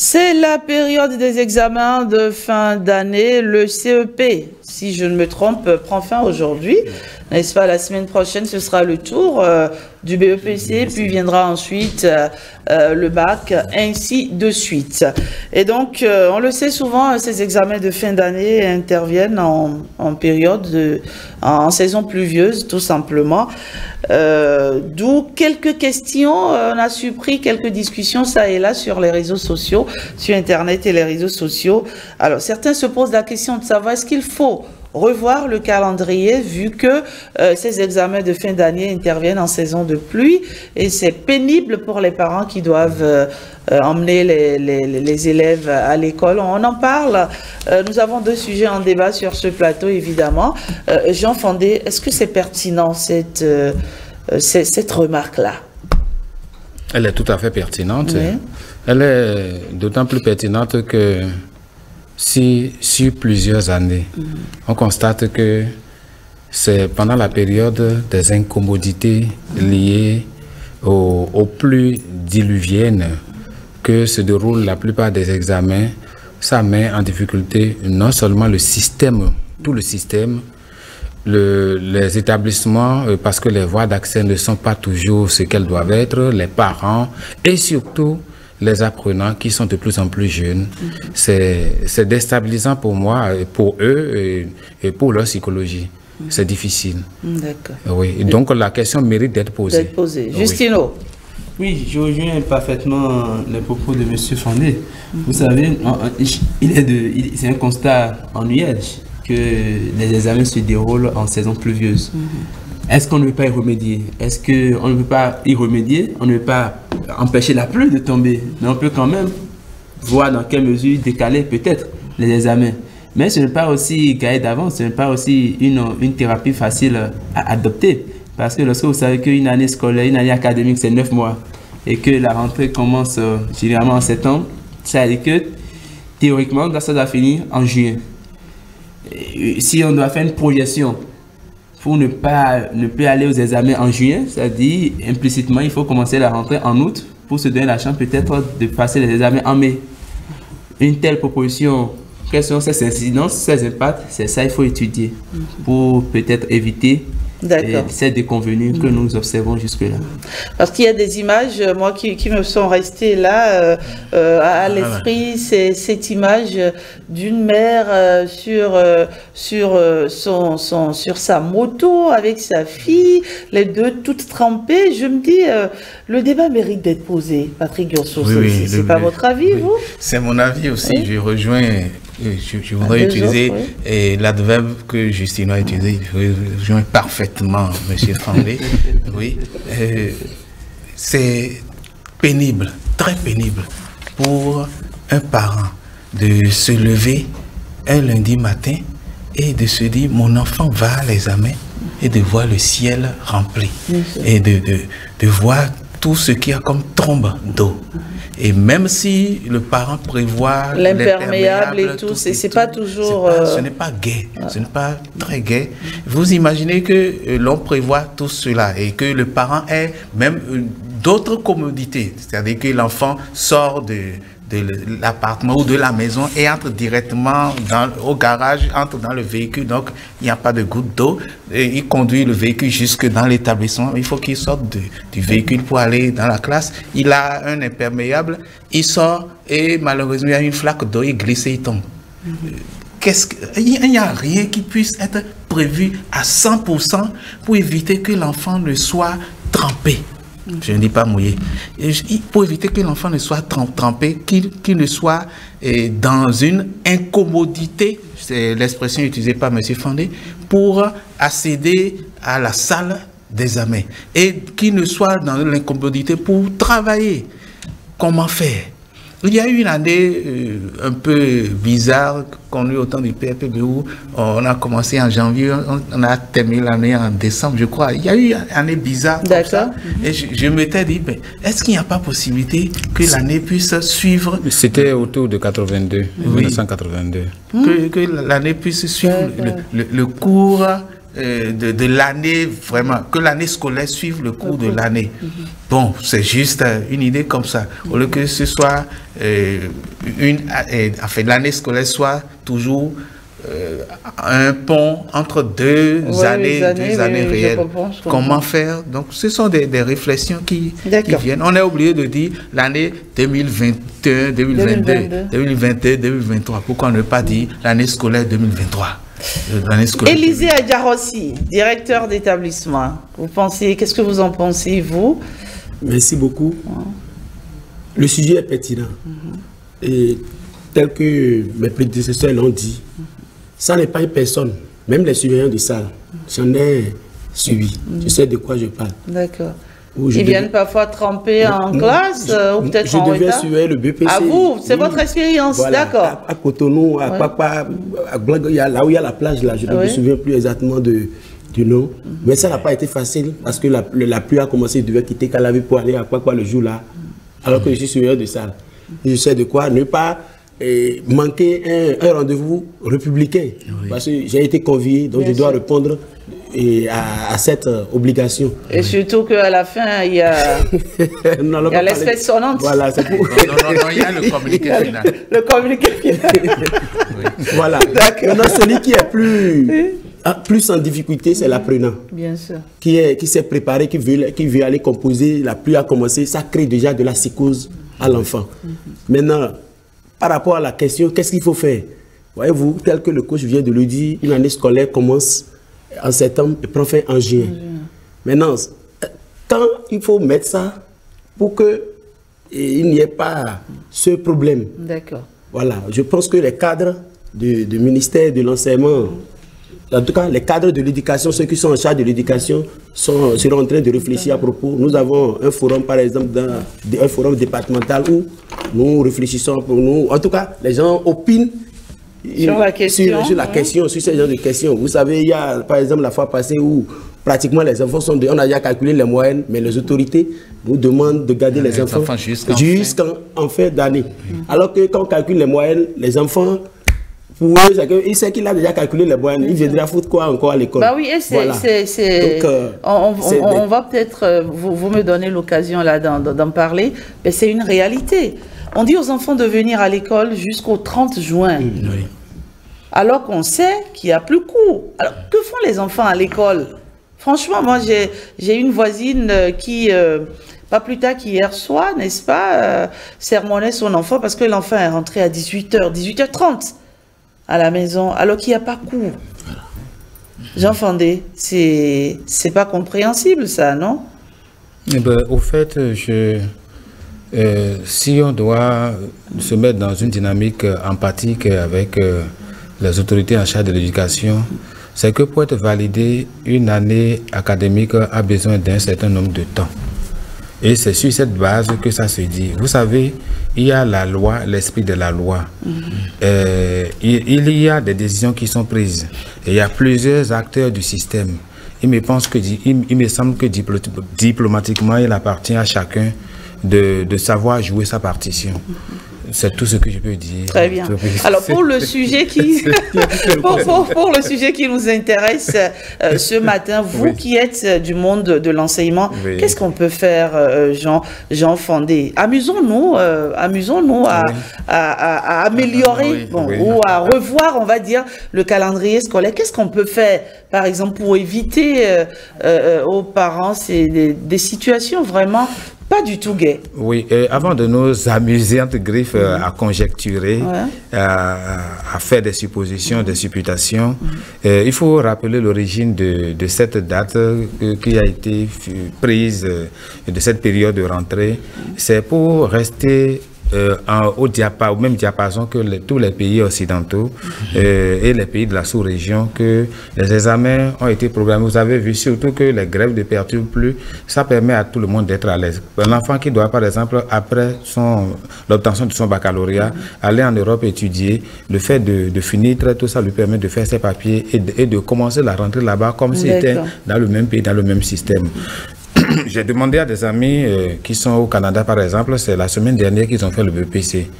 C'est la période des examens de fin d'année. Le CEP, si je ne me trompe, prend fin aujourd'hui. N'est-ce pas La semaine prochaine, ce sera le tour euh, du BEPC, puis viendra ensuite euh, euh, le bac, ainsi de suite. Et donc, on le sait souvent, ces examens de fin d'année interviennent en, période, de, en, saison pluvieuse, tout simplement. D'où quelques questions. On a suppris quelques discussions, ça et là, sur les réseaux sociaux sur Internet et les réseaux sociaux. Alors, certains se posent la question de savoir est-ce qu'il faut revoir le calendrier vu que euh, ces examens de fin d'année interviennent en saison de pluie et c'est pénible pour les parents qui doivent euh, euh, emmener les, élèves à l'école. On en parle. nous avons deux sujets en débat sur ce plateau, évidemment. Jean Fondé, est-ce que c'est pertinent cette, cette remarque-là? Elle est tout à fait pertinente. Elle est d'autant plus pertinente que si sur plusieurs années, on constate que c'est pendant la période des incommodités liées aux, aux pluies diluviennes que se déroulent la plupart des examens, ça met en difficulté non seulement le système, tout le système, les établissements, euh, parce que les voies d'accès ne sont pas toujours ce qu'elles doivent être, les parents et surtout les apprenants qui sont de plus en plus jeunes. C'est déstabilisant pour moi, pour eux et, pour leur psychologie. C'est difficile. D'accord. Oui. Donc la question mérite d'être posée. D'être posée. Justino. Oui, je rejoins parfaitement les propos de M. Fondé. Vous savez, il est de, c'est un constat ennuyeux que les examens se déroulent en saison pluvieuse. Est-ce qu'on ne peut pas y remédier? Est-ce qu'on ne peut pas y remédier? On ne peut pas empêcher la pluie de tomber, mais on peut quand même voir dans quelle mesure décaler peut-être les examens. Mais ce n'est pas aussi gagné d'avance, ce n'est pas aussi une, une thérapie facile à adopter. Parce que lorsque vous savez qu'une année scolaire, une année académique, c'est neuf mois, et que la rentrée commence euh, généralement en septembre, ça veut dire que théoriquement, ça doit finir en juin. si on doit faire une projection pour ne pas ne plus aller aux examens en juin, c'est-à-dire implicitement, il faut commencer la rentrée en août pour se donner la chance peut-être de passer les examens en mai. Une telle proposition, quelles sont ses incidences, ses impacts, c'est ça qu'il faut étudier pour peut-être éviter c'est des convenus que nous observons jusque-là. Parce qu'il y a des images, euh, moi, qui, me sont restées là euh, euh, à, ah, l'esprit, c'est cette image d'une mère sur, sur, son, son, sur sa moto avec sa fille, les deux toutes trempées. Je me dis, le débat mérite d'être posé. Patrick Gurso, c'est pas votre avis, vous? C'est mon avis aussi. Je rejoins je, voudrais utiliser l'adverbe que Justine a utilisé. Je rejoins parfaitement M. Fandé. oui. Euh, c'est pénible, très pénible pour un parent de se lever un lundi matin et de se dire mon enfant va à l'examen et de voir le ciel rempli et de, de, de voir tout ce qui a comme trombe d'eau. Et même si le parent prévoit l'imperméable et tout, c'est pas toujours. Euh, ce n'est pas gai, ce n'est pas très gai. Vous imaginez que euh, l'on prévoit tout cela et que le parent ait même euh, d'autres commodités, c'est-à-dire que l'enfant sort de, de l'appartement ou de la maison et entre directement dans, au garage, entre dans le véhicule. Donc, il n'y a pas de goutte d'eau. Il conduit le véhicule jusque dans l'établissement. Il faut qu'il sorte du véhicule pour aller dans la classe. Il a un imperméable. Il sort et malheureusement, il y a une flaque d'eau. Il glisse et il tombe. Qu'est-ce il n'y a rien qui puisse être prévu à 100% pour éviter que l'enfant ne soit trempé je ne dis pas mouillé, pour éviter que l'enfant ne soit trempé, qu'il ne soit eh, dans une incommodité, c'est l'expression utilisée par M. Fandé, pour accéder à la salle d'examen et qu'il ne soit dans l'incommodité pour travailler. Comment faire? Il y a eu une année euh, un peu bizarre qu'on eut au temps du PFB où on a commencé en janvier, on, a terminé l'année en décembre, je crois. Il y a eu une année bizarre. D'accord. Et je, m'étais dit, ben, est-ce qu'il n'y a pas possibilité que l'année puisse suivre? C'était autour de 82, 1982. Que, que l'année puisse suivre le, le, cours euh, de, l'année, vraiment, que l'année scolaire suive le cours de l'année. Mhm. Bon, c'est juste euh, une idée comme ça. Au lieu que ce soit euh, une, enfin, l'année scolaire soit toujours un pont entre deux années, deux années réelles. Comment faire? Donc, ce sont des, réflexions qui, qui, viennent. On a oublié de dire l'année 2021, 2022, 2022, 2023. Pourquoi ne pas dire l'année scolaire 2023 Élisée Adjarossi, directeur d'établissement. Vous pensez, qu'est-ce que vous en pensez, vous? Merci beaucoup. Le sujet est pertinent. Et tel que mes prédécesseurs l'ont dit, ça n'est pas une personne, même les surveillants de salle. J'en ai suivi. Je sais de quoi je parle. D'accord. Ils viennent parfois tremper en classe euh, ou peut-être en Je devais suivre le BPC. À vous, c'est votre expérience, d'accord. À, Cotonou, à Papa, à là où il y a la plage, là, je ne me souviens plus exactement de, du nom. Mais ça n'a pas été facile parce que la, la pluie a commencé, je devais quitter Calavi pour aller à Papa le jour là, alors que je suis surveillant de salle. je sais de quoi ne pas eh, manquer un, rendez-vous républicain. Parce que j'ai été convié, donc je dois répondre et à, cette euh, obligation. Et surtout qu'à la fin, il y a, l'espèce sonnante. Voilà, c'est pour... non, non, non, il y a le communiqué final. le communiqué final. Voilà. Maintenant, celui qui est plus, plus en difficulté, c'est l'apprenant. Bien sûr. Qui est qui s'est préparé, qui veut, qui veut aller composer, la pluie a commencé, ça crée déjà de la psychose à l'enfant. Mhm. Maintenant, par rapport à la question, qu'est-ce qu'il faut faire? Voyez-vous, tel que le coach vient de le dire, une année scolaire commence en septembre et prend fin en juin. Maintenant, quand il faut mettre ça pour que il n'y ait pas ce problème. D'accord. Voilà, je pense que les cadres du, ministère de l'enseignement, en tout cas les cadres de l'éducation, ceux qui sont en charge de l'éducation, sont, seront en train de réfléchir à propos. Nous avons un forum, par exemple, dans, un forum départemental où nous réfléchissons pour nous. En tout cas, les gens opinent sur la question. Sur, la question, sur ce genre de questions. Vous savez, il y a, par exemple, la fois passée où pratiquement les enfants sont... De, on a déjà calculé les moyennes, mais les autorités nous demandent de garder les, enfants, jusqu'en fin d'année. Alors que quand on calcule les moyennes, les enfants... Pour eux, il sait qu'il a déjà calculé les moyennes. Il viendra foutre quoi encore à l'école? Bah oui, c'est... Euh, on, on, va peut-être... Euh, vous, vous, me donnez l'occasion là d'en parler, mais c'est une réalité. On dit aux enfants de venir à l'école jusqu'au 30 juin. Alors qu'on sait qu'il n'y a plus cours. Alors, que font les enfants à l'école? Franchement, moi, j'ai une voisine euh, qui, euh, pas plus tard qu'hier soir, n'est-ce pas, euh, sermonnait son enfant parce que l'enfant est rentré à 18h, 18h30 à la maison, alors qu'il n'y a pas cours. Jean Fandé, c'est pas compréhensible, ça, non? Eh ben, Au fait, je, euh, si on doit se mettre dans une dynamique euh, empathique avec euh, les autorités en charge de l'éducation, c'est que pour être validé, une année académique a besoin d'un certain nombre de temps. Et c'est sur cette base que ça se dit. Vous savez, il y a la loi, l'esprit de la loi. Mm-hmm. il, y a des décisions qui sont prises. Et il y a plusieurs acteurs du système. Il me, pense que, il me semble que diplomatiquement, il appartient à chacun de, de savoir jouer sa partition. C'est tout ce que je peux dire. Très bien. Alors pour le sujet qui pour, le sujet qui nous intéresse euh, ce matin, vous qui êtes euh, du monde de l'enseignement, qu'est-ce qu'on peut faire, euh, Jean Jean Fondé Amusons-nous, amusons-nous à, à, améliorer ou à revoir, on va dire, le calendrier scolaire. Qu'est-ce qu'on peut faire, par exemple, pour éviter aux parents des, des situations vraiment pas du tout gay. Oui, et avant de nous amuser entre griffes euh, à conjecturer, à, faire des suppositions, des supputations, euh, il faut rappeler l'origine de, de, cette date euh, qui a été prise de cette période de rentrée. C'est pour rester euh, au, même diapason que tous les pays occidentaux euh, et les pays de la sous-région que les examens ont été programmés. Vous avez vu surtout que les grèves ne perturbent plus. Ça permet à tout le monde d'être à l'aise. L'enfant qui doit, par exemple, après l'obtention de son baccalauréat, aller en Europe étudier, le fait de, finir très tôt, ça lui permet de faire ses papiers et de, et de commencer la rentrée là-bas comme s'il était dans le même pays, dans le même système. J'ai demandé à des amis euh, qui sont au Canada, par exemple, c'est la semaine dernière qu'ils ont fait le BPC.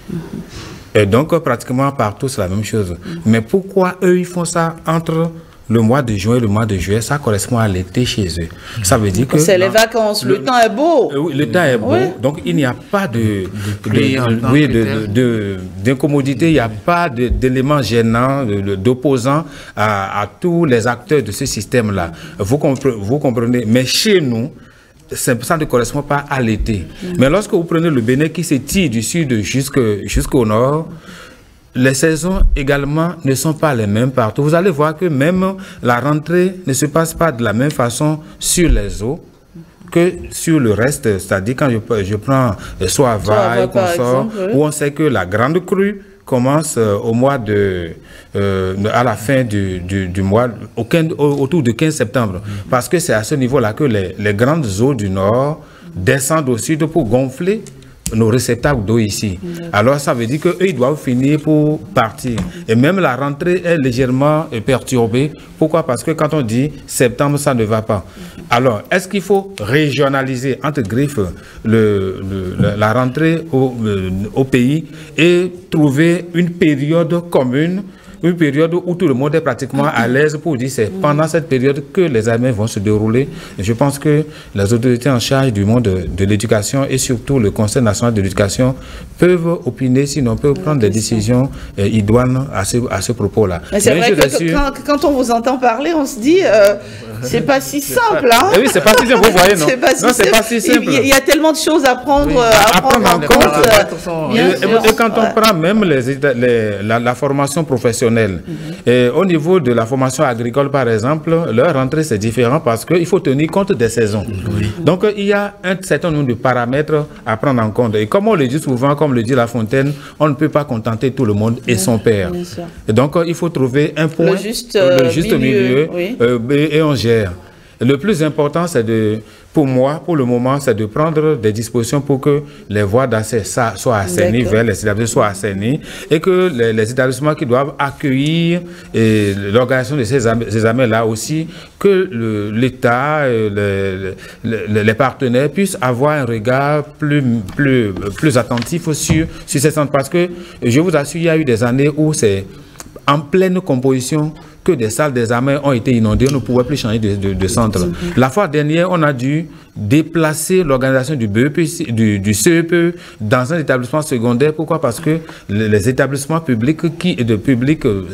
Et donc, pratiquement partout, c'est la même chose. Mais pourquoi eux, ils font ça entre le mois de juin et le mois de juillet, ça correspond à l'été chez eux. Ça veut dire que... C'est les vacances, le, temps est beau. Euh, oui, le temps est beau, donc il n'y a pas de, d'incommodité, il n'y a pas d'éléments gênants, d'opposants à, tous les acteurs de ce système-là. Vous, vous comprenez Mais chez nous, ça ne correspond pas à l'été. Mais lorsque vous prenez le Bénin qui s'étire du sud jusqu'au nord, les saisons également ne sont pas les mêmes partout. Vous allez voir que même la rentrée ne se passe pas de la même façon sur les eaux que sur le reste. C'est-à-dire quand je, je prends Soava et consort, où on sait que la grande crue commence euh, au mois de, euh, à la fin du, mois, autour du 15 septembre. Parce que c'est à ce niveau-là que les grandes eaux du nord descendent au sud pour gonfler nos réceptacles d'eau ici. Alors ça veut dire qu'eux, ils doivent finir pour partir. Et même la rentrée est légèrement perturbée. Pourquoi? Parce que quand on dit septembre, ça ne va pas. Alors, est-ce qu'il faut régionaliser, entre griffes, le, la rentrée au, euh, au pays et trouver une période commune une période où tout le monde est pratiquement à l'aise pour dire c'est pendant cette période que les armées vont se dérouler. je pense que les autorités en charge du monde de, l'éducation et surtout le Conseil national de l'éducation peuvent opiner, sinon peuvent prendre des décisions euh, idoines à ce, à ce propos-là. c'est vrai que quand, on vous entend parler, on se dit euh, c'est pas si simple. Hein? Eh oui, c'est pas si simple, vous voyez, non? Non, c'est pas si simple. Il y a tellement de choses à prendre, à, prendre, en compte. et, quand on prend même les, la formation professionnelle, et au niveau de la formation agricole, par exemple, leur rentrée, c'est différent parce qu'il faut tenir compte des saisons. Donc, il y a un certain nombre de paramètres à prendre en compte. Et comme on le dit souvent, comme le dit La Fontaine, on ne peut pas contenter tout le monde et son père. Et donc, il faut trouver un point, le juste, le juste milieu, euh, et on gère. Le plus important, c'est de, pour moi, pour le moment, c'est de prendre des dispositions pour que les voies d'accès soient assainies, vers les établissements soient assainies, et que les, établissements qui doivent accueillir l'organisation de ces examens-là aussi, que l'État, les, les, partenaires puissent avoir un regard plus, plus, plus attentif sur, sur ces centres. Parce que je vous assure, il y a eu des années où c'est en pleine composition que des salles d'examen ont été inondées, on ne pouvait plus changer de, centre. La fois dernière, on a dû déplacer l'organisation du, BEP, du, CEP dans un établissement secondaire. Pourquoi? Parce que les établissements publics qui, de public euh,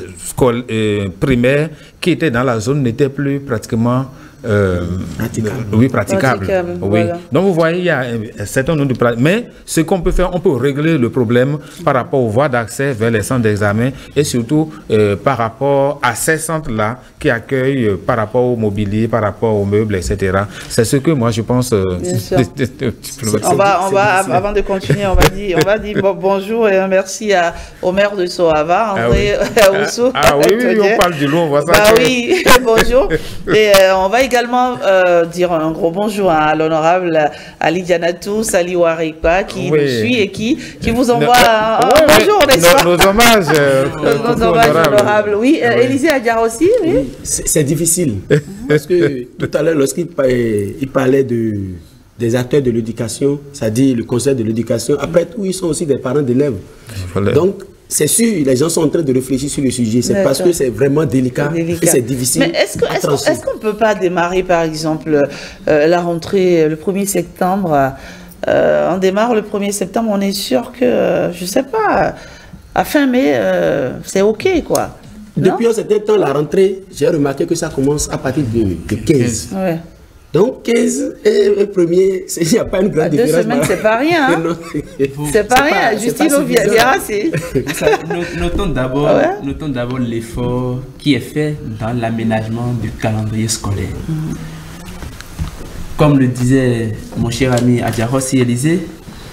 euh, primaire qui étaient dans la zone n'étaient plus pratiquement euh, praticable. Oui, praticable. oui. Donc vous voyez, il y a un certain nombre de Mais ce qu'on peut faire, on peut régler le problème par rapport aux voies d'accès vers les centres d'examen et surtout euh, par rapport à ces centres-là qui accueillent euh, par rapport au mobilier, par rapport aux meubles, etc. C'est ce que moi je pense. on va, on va avant de continuer, on va dire, on va dire bonjour et merci à, au maire de Soava, ah André ah, oui. ah, oui, oui, on parle du loup, on voit ça. Bah oui, bonjour. Et on va également euh, dire un gros bonjour à l'honorable Ali Dianatou Sali Warikwa qui nous suit et qui, qui vous envoie un, bonjour, n'est-ce pas? Nos hommages. Euh, nos, hommages honorables. Oui, euh, Élisée Adia aussi, oui? C'est difficile. Parce que tout à l'heure, lorsqu'il il parlait de des acteurs de l'éducation, c'est-à-dire le conseil de l'éducation. Après tout, ils sont aussi des parents d'élèves. Donc, c'est sûr, les gens sont en train de réfléchir sur le sujet. C'est parce que c'est vraiment délicat, et c'est difficile. Mais est-ce qu'on ne peut pas démarrer, par exemple, euh, la rentrée le 1er septembre euh, On démarre le 1er septembre, on est sûr que, je ne sais pas, à fin mai, euh, c'est OK, quoi. Depuis un certain temps, la rentrée, j'ai remarqué que ça commence à partir de, 15. Ouais. Donc 15 et premier, il n'y a pas une grande différence. Deux semaines, c'est pas rien. Hein? c'est pas rien. Justine Viera, c'est. Notons d'abord ah notons d'abord l'effort qui est fait dans l'aménagement du calendrier scolaire. Mm. Comme le disait mon cher ami Adjarossi Élysée,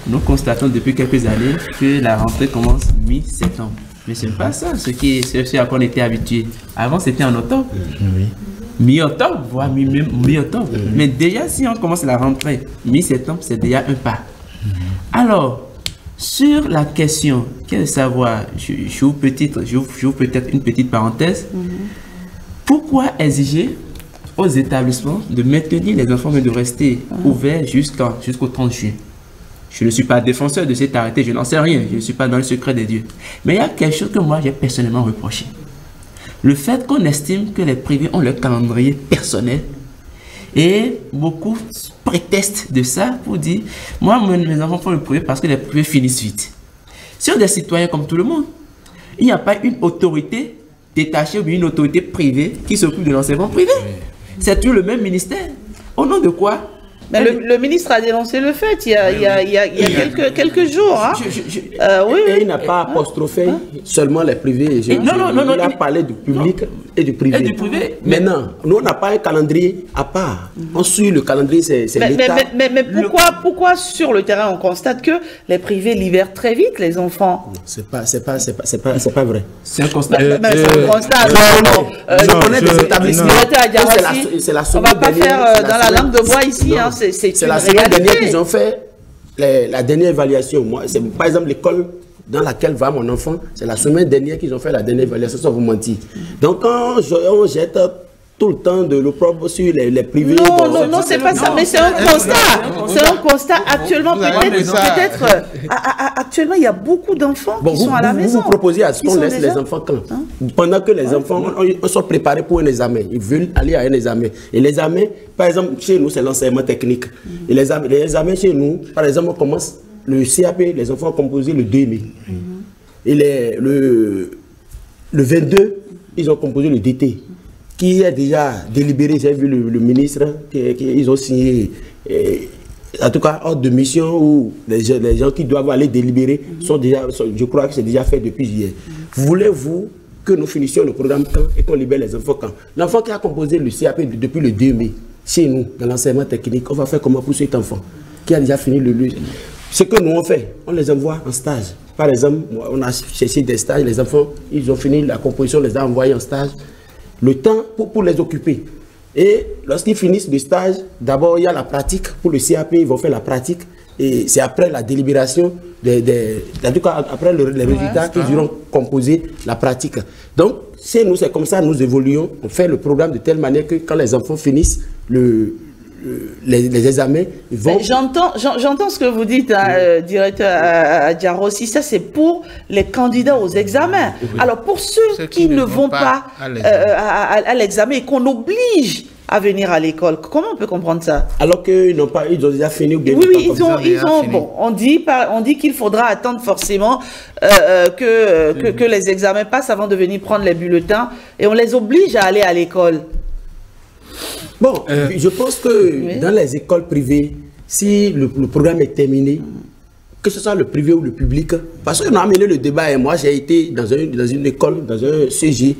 nous constatons depuis quelques années que la rentrée commence mi-septembre. Mais ce n'est pas ça, ce, qui ce à quoi on était habitué. Avant, c'était en octobre. Oui mi-octobre, voire mi-octobre. Mhm. Mais déjà, si on commence la rentrée mi-septembre, c'est déjà un pas. Mhm. Alors, sur la question, quel savoir, je, vous peut-être une petite parenthèse. Mhm. Pourquoi exiger aux établissements de maintenir les enfants mais de rester ouverts jusqu'au 30 juin? Je ne suis pas défenseur de cet arrêté, je n'en sais rien, je ne suis pas dans le secret des dieux. Mais il y a quelque chose que moi j'ai personnellement reproché. Le fait qu'on estime que les privés ont leur calendrier personnel et beaucoup prétestent de ça pour dire moi mes enfants font le privé parce que les privés finissent vite. Sur des citoyens comme tout le monde, il n'y a pas une autorité détachée ou une autorité privée qui s'occupe de l'enseignement privé. C'est tout le même ministère. Au nom de quoi mais le, ministre a dénoncé le fait il y a, il y a, il y a, quelques, quelques, jours. Hein. Euh, oui, et il n'a pas apostrophé hein? seulement les privés. non, non, non, il a parlé du public et du privé. Et du privé. Maintenant, nous, on n'a pas un calendrier à part. On suit le calendrier, c'est l'État. Mais, mais, pourquoi, pourquoi sur le terrain on constate que les privés libèrent très vite les enfants? C'est pas, c'est pas, c'est pas, c'est pas, pas, vrai. C'est un constat. c'est un constat. je connais des établissements. C'est la, on va pas faire euh, dans la langue de bois ici. Hein, c'est la semaine dernière qu'ils ont fait la dernière évaluation. Moi, c'est par exemple l'école dans laquelle va mon enfant, c'est la semaine dernière qu'ils ont fait la dernière évaluation, sans vous mentir. Donc quand on jette tout le temps de l'opprobre sur les, les, privés. Non, non, non, c'est pas ça, mais c'est un constat. C'est un constat actuellement, peut-être, peut euh, actuellement, il y a beaucoup d'enfants qui sont à la maison. Vous proposez à ce qu'on laisse les enfants quand? Hein? Pendant que les enfants sont préparés pour un examen, ils veulent aller à un examen. Et l'examen, par exemple, chez nous, c'est l'enseignement technique. Et les examens chez nous, par exemple, on commence le CAP, les enfants ont composé le 2 mai. Et les, le, le 22, ils ont composé le DT qui est déjà délibéré. J'ai vu le, ministre, qu'ils ont signé, en tout cas, ordre de mission où les, gens qui doivent aller délibérer sont déjà, je crois que c'est déjà fait depuis hier. Voulez-vous que nous finissions le programme quand et qu'on libère les enfants quand? L'enfant qui a composé le CAP depuis le 2 mai, chez nous, dans l'enseignement technique, on va faire comment pour cet enfant qui a déjà fini le lieu Ce que nous on fait, on les envoie en stage. Par exemple, on a cherché des stages, les enfants, ils ont fini la composition, on les a envoyés en stage le temps pour, les occuper. Et lorsqu'ils finissent le stage, d'abord il y a la pratique. Pour le CAP, ils vont faire la pratique. Et c'est après la délibération, des, en tout cas après les résultats qu'ils auront composé la pratique. Donc, chez nous, c'est comme ça, nous évoluons. On fait le programme de telle manière que quand les enfants finissent le, les, examens vont... J'entends, j'entends ce que vous dites, hein, euh, directeur à, Si Ça, c'est pour les candidats aux examens. Alors, pour ceux, qui, ne vont pas, à l'examen. et qu'on oblige à venir à l'école. Comment on peut comprendre ça? Alors qu'ils n'ont pas, ils ont déjà fini ou bien Oui, oui ils ont, ils ont bon, on dit, on dit qu'il faudra attendre forcément euh, euh, que, que, que, les examens passent avant de venir prendre les bulletins et on les oblige à aller à l'école. Bon, euh, je pense que dans les écoles privées, si le, programme est terminé, que ce soit le privé ou le public, parce qu'on a amené le débat et moi j'ai été dans, dans une école, dans un CG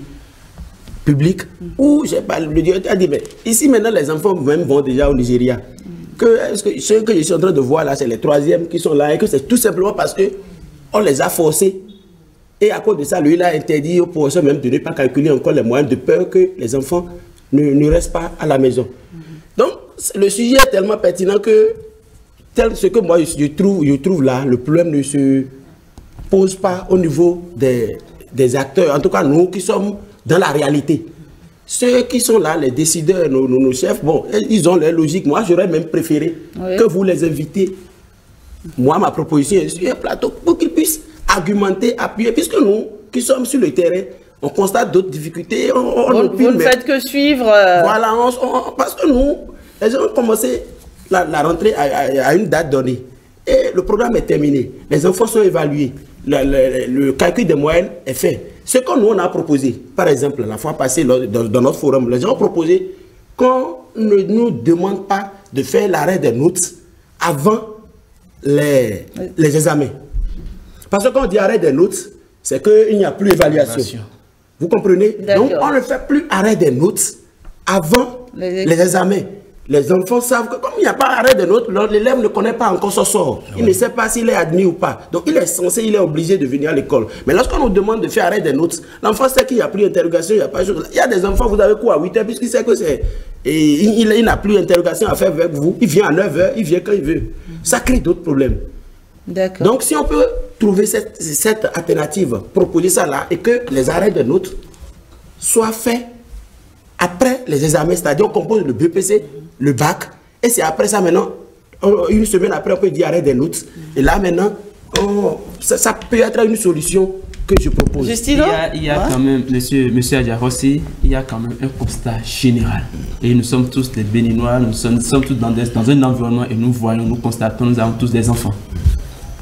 public, où le directeur a dit, mais ici maintenant les enfants même vont déjà au Nigeria. Que, est-ce que ce que je suis en train de voir là, c'est les troisièmes qui sont là et que c'est tout simplement parce que on les a forcés. Et à cause de ça, lui, il a interdit aux professeurs même de ne pas calculer encore les moyens de peur que les enfants ne, reste pas à la maison. Donc, le sujet est tellement pertinent que, tel ce que moi je trouve, je trouve là, le problème ne se pose pas au niveau des, des acteurs, en tout cas nous qui sommes dans la réalité. Ceux qui sont là, les décideurs, nos, nos, chefs, bon, ils ont leur logique. Moi, j'aurais même préféré que vous les invitez. Moi, ma proposition est sur un plateau pour qu'ils puissent argumenter, appuyer, puisque nous, qui sommes sur le terrain, on constate d'autres difficultés. On, vous, ne faites que suivre. Euh, voilà, parce que nous, les gens ont commencé la, rentrée à, une date donnée. Et le programme est terminé. Les enfants sont évalués. Le, calcul des moyennes est fait. Ce que nous, on a proposé, par exemple, la fois passée, dans, notre forum, les gens ont proposé qu'on ne nous demande pas de faire l'arrêt des notes avant les, les examens. Parce que quand on dit arrêt des notes, c'est qu'il n'y a plus d'évaluation. Vous comprenez? Donc, on ne fait plus arrêt des notes avant les, examens. Les enfants savent que comme il n'y a pas arrêt des notes, l'élève ne connaît pas encore son sort. Il ne sait pas s'il est admis ou pas. Donc il est censé, il est obligé de venir à l'école. Mais lorsqu'on nous demande de faire arrêt des notes, l'enfant sait qu'il n'y a plus d'interrogation, il n'y a pas de chose. Il y a des enfants, vous avez quoi à 8 heures, puisqu'il sait que c'est... Et il, n'a plus d'interrogation à faire avec vous. Il vient à 9 heures, il vient quand il veut. Ça crée d'autres problèmes. Donc si on peut trouver cette, cette alternative, proposer ça là, et que les arrêts de notes soient faits après les examens, c'est-à-dire on compose le BPC, le bac, et c'est après ça maintenant, une semaine après, on peut dire arrêt des notes. Et là maintenant, ça, peut être une solution que je propose. il y a, il y a quand même, monsieur, monsieur Adjarossi, il y a quand même un constat général. Et nous sommes tous des Béninois, nous sommes, sommes tous dans, dans un environnement et nous voyons, nous constatons, nous avons tous des enfants.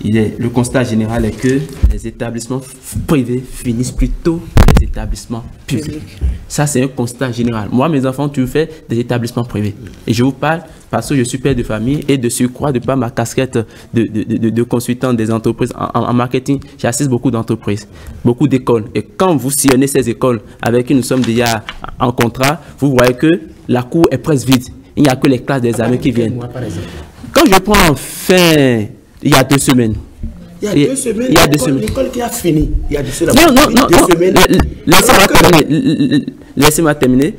Il est, le constat général est que les établissements privés finissent plutôt les établissements publics. Ça, c'est un constat général. Moi, mes enfants, tu fais des établissements privés. Et je vous parle parce que je suis père de famille et de surcroît, de par ma casquette de, de, de, consultant des entreprises en, marketing, j'assiste beaucoup d'entreprises, beaucoup d'écoles. Et quand vous sillonnez ces écoles avec qui nous sommes déjà en contrat, vous voyez que la cour est presque vide. Il n'y a que les classes des amis qui viennent. Quand je prends fin, il y a deux semaines, il y a deux semaines, il y a deux semaines. l'école qui a fini. Il y a deux semaines. Non, non, non. Laissez-moi terminer. Laissez-moi terminer.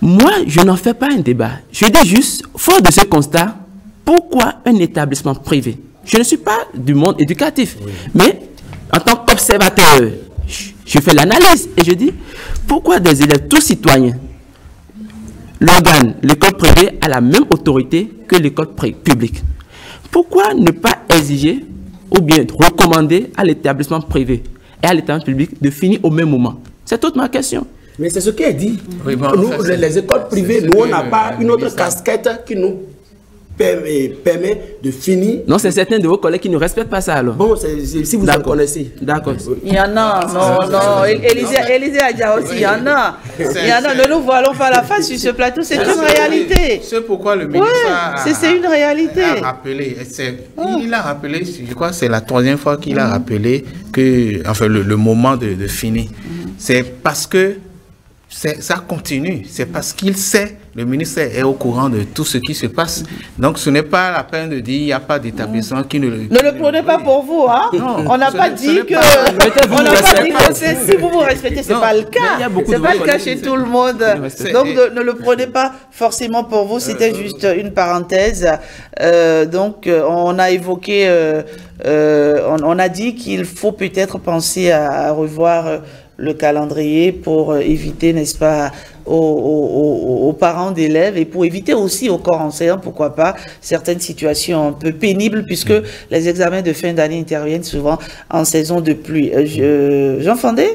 Moi, je n'en fais pas un débat. Je dis juste, fort de ce constat, pourquoi un établissement privé? Je ne suis pas du monde éducatif, mais en tant qu'observateur, je fais l'analyse et je dis, pourquoi des élèves, tous citoyens, l'organe, l'école privée a la même autorité que l'école publique? Pourquoi ne pas exiger ou bien recommander à l'établissement privé et à l'établissement public de finir au même moment? C'est toute ma question. Mais c'est ce qu'elle dit. nous, les, écoles privées, nous, on n'a pas une autre casquette qui nous permet, de finir. Non, c'est certains de vos collègues qui ne respectent pas ça alors. Bon, si vous en connaissez. D'accord. Il y en a, non, non. Élisée, a dit aussi, il y en a. Il y en a, ne nous voilons pas la face sur ce plateau, c'est une réalité. C'est pourquoi le ministre c'est une réalité. a rappelé, il a rappelé, je crois que c'est la troisième fois qu'il a rappelé que, enfin, le, moment de, de finir. C'est parce que ça continue. C'est parce qu'il sait, le ministère est au courant de tout ce qui se passe. Donc ce n'est pas la peine de dire qu'il n'y a pas d'établissement qui ne le... Ne le prenez pas pour vous, hein On n'a pas dit que... on n'a pas dit que si vous vous respectez, ce n'est pas le cas. C'est pas le cas chez tout le monde. Donc ne, le prenez pas forcément pour vous. C'était euh, juste une parenthèse. Euh, donc euh, on a évoqué... on, a dit qu'il faut peut-être penser à revoir le calendrier pour euh, éviter, n'est-ce pas, aux, parents d'élèves et pour éviter aussi au corps enseignant, pourquoi pas, certaines situations un peu pénibles puisque mm. les examens de fin d'année interviennent souvent en saison de pluie. Euh, Jean Fandé,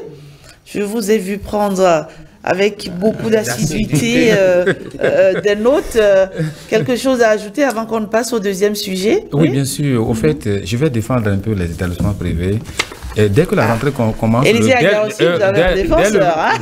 je vous ai vu prendre avec beaucoup d'assiduité euh, des notes. quelque chose à ajouter avant qu'on ne passe au deuxième sujet? Oui, bien sûr. Au fait, je vais défendre un peu les établissements privés et dès que la rentrée commence, le, dès, hein.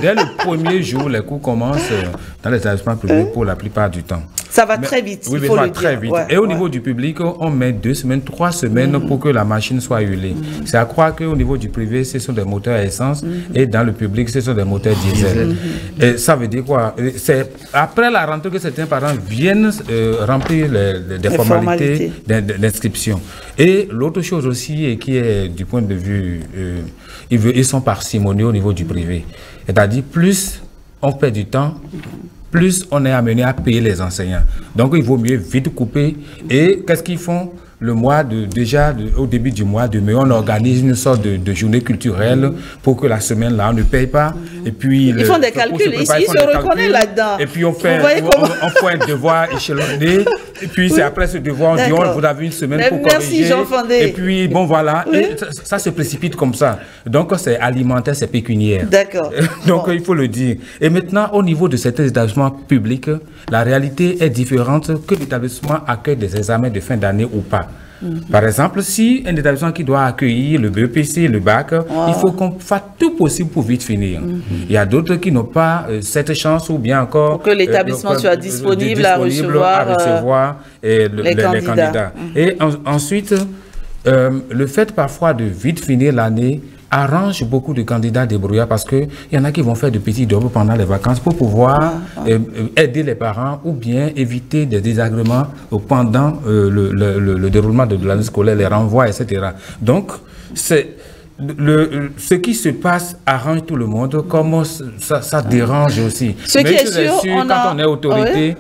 dès, le, premier jour, les cours commencent euh, dans les établissements privés pour la plupart du temps. Ça va très vite. Oui, il faut ça va très vite. et au niveau du public, on met deux semaines, trois semaines mm. pour que la machine soit huilée. Mm. C'est à croire qu'au niveau du privé, ce sont des moteurs à essence mm. et dans le public, ce sont des moteurs diesel. Et ça veut dire quoi? C'est après la rentrée que certains parents viennent euh, remplir les, des formalités, d'inscription. Et l'autre chose aussi, et qui est du point de vue euh, ils, sont parcimonieux au niveau du privé. C'est-à-dire, plus on perd du temps, plus on est amené à payer les enseignants. Donc, il vaut mieux vite couper. Et qu'est-ce qu'ils font? Le mois de déjà au début du mois de mai, on organise une sorte de, journée culturelle pour que la semaine là on ne paye pas. Et puis ils font des calculs, ils, se, reconnaissent là-dedans. Et puis on fait, on, fait un devoir échelonné. Et puis c'est après ce devoir, on dit vous avez une semaine pour corriger. Jean Et puis bon voilà, et ça, se précipite comme ça. Donc c'est alimentaire, c'est pécuniaire. D'accord. Donc il faut le dire. Et maintenant au niveau de certains établissements publics, la réalité est différente que l'établissement accueille des examens de fin d'année ou pas. Mhm. Par exemple, si un établissement qui doit accueillir le BEPC, le bac, il faut qu'on fasse tout possible pour vite finir. Mhm. Il y a d'autres qui n'ont pas euh, cette chance ou bien encore... Pour que l'établissement euh, soit disponible, à recevoir, euh, les, candidats. Mhm. Et ensuite, le fait parfois de vite finir l'année arrange beaucoup de candidats débrouillards parce qu'il y en a qui vont faire de petits jobs pendant les vacances pour pouvoir ah, ah. Euh, aider les parents ou bien éviter des désagréments pendant euh, le, déroulement de, l'année scolaire, les renvois, etc. Donc, c'est le, ce qui se passe arrange tout le monde, comme ça, dérange aussi? Ce qui est sûr, quand on est autorité,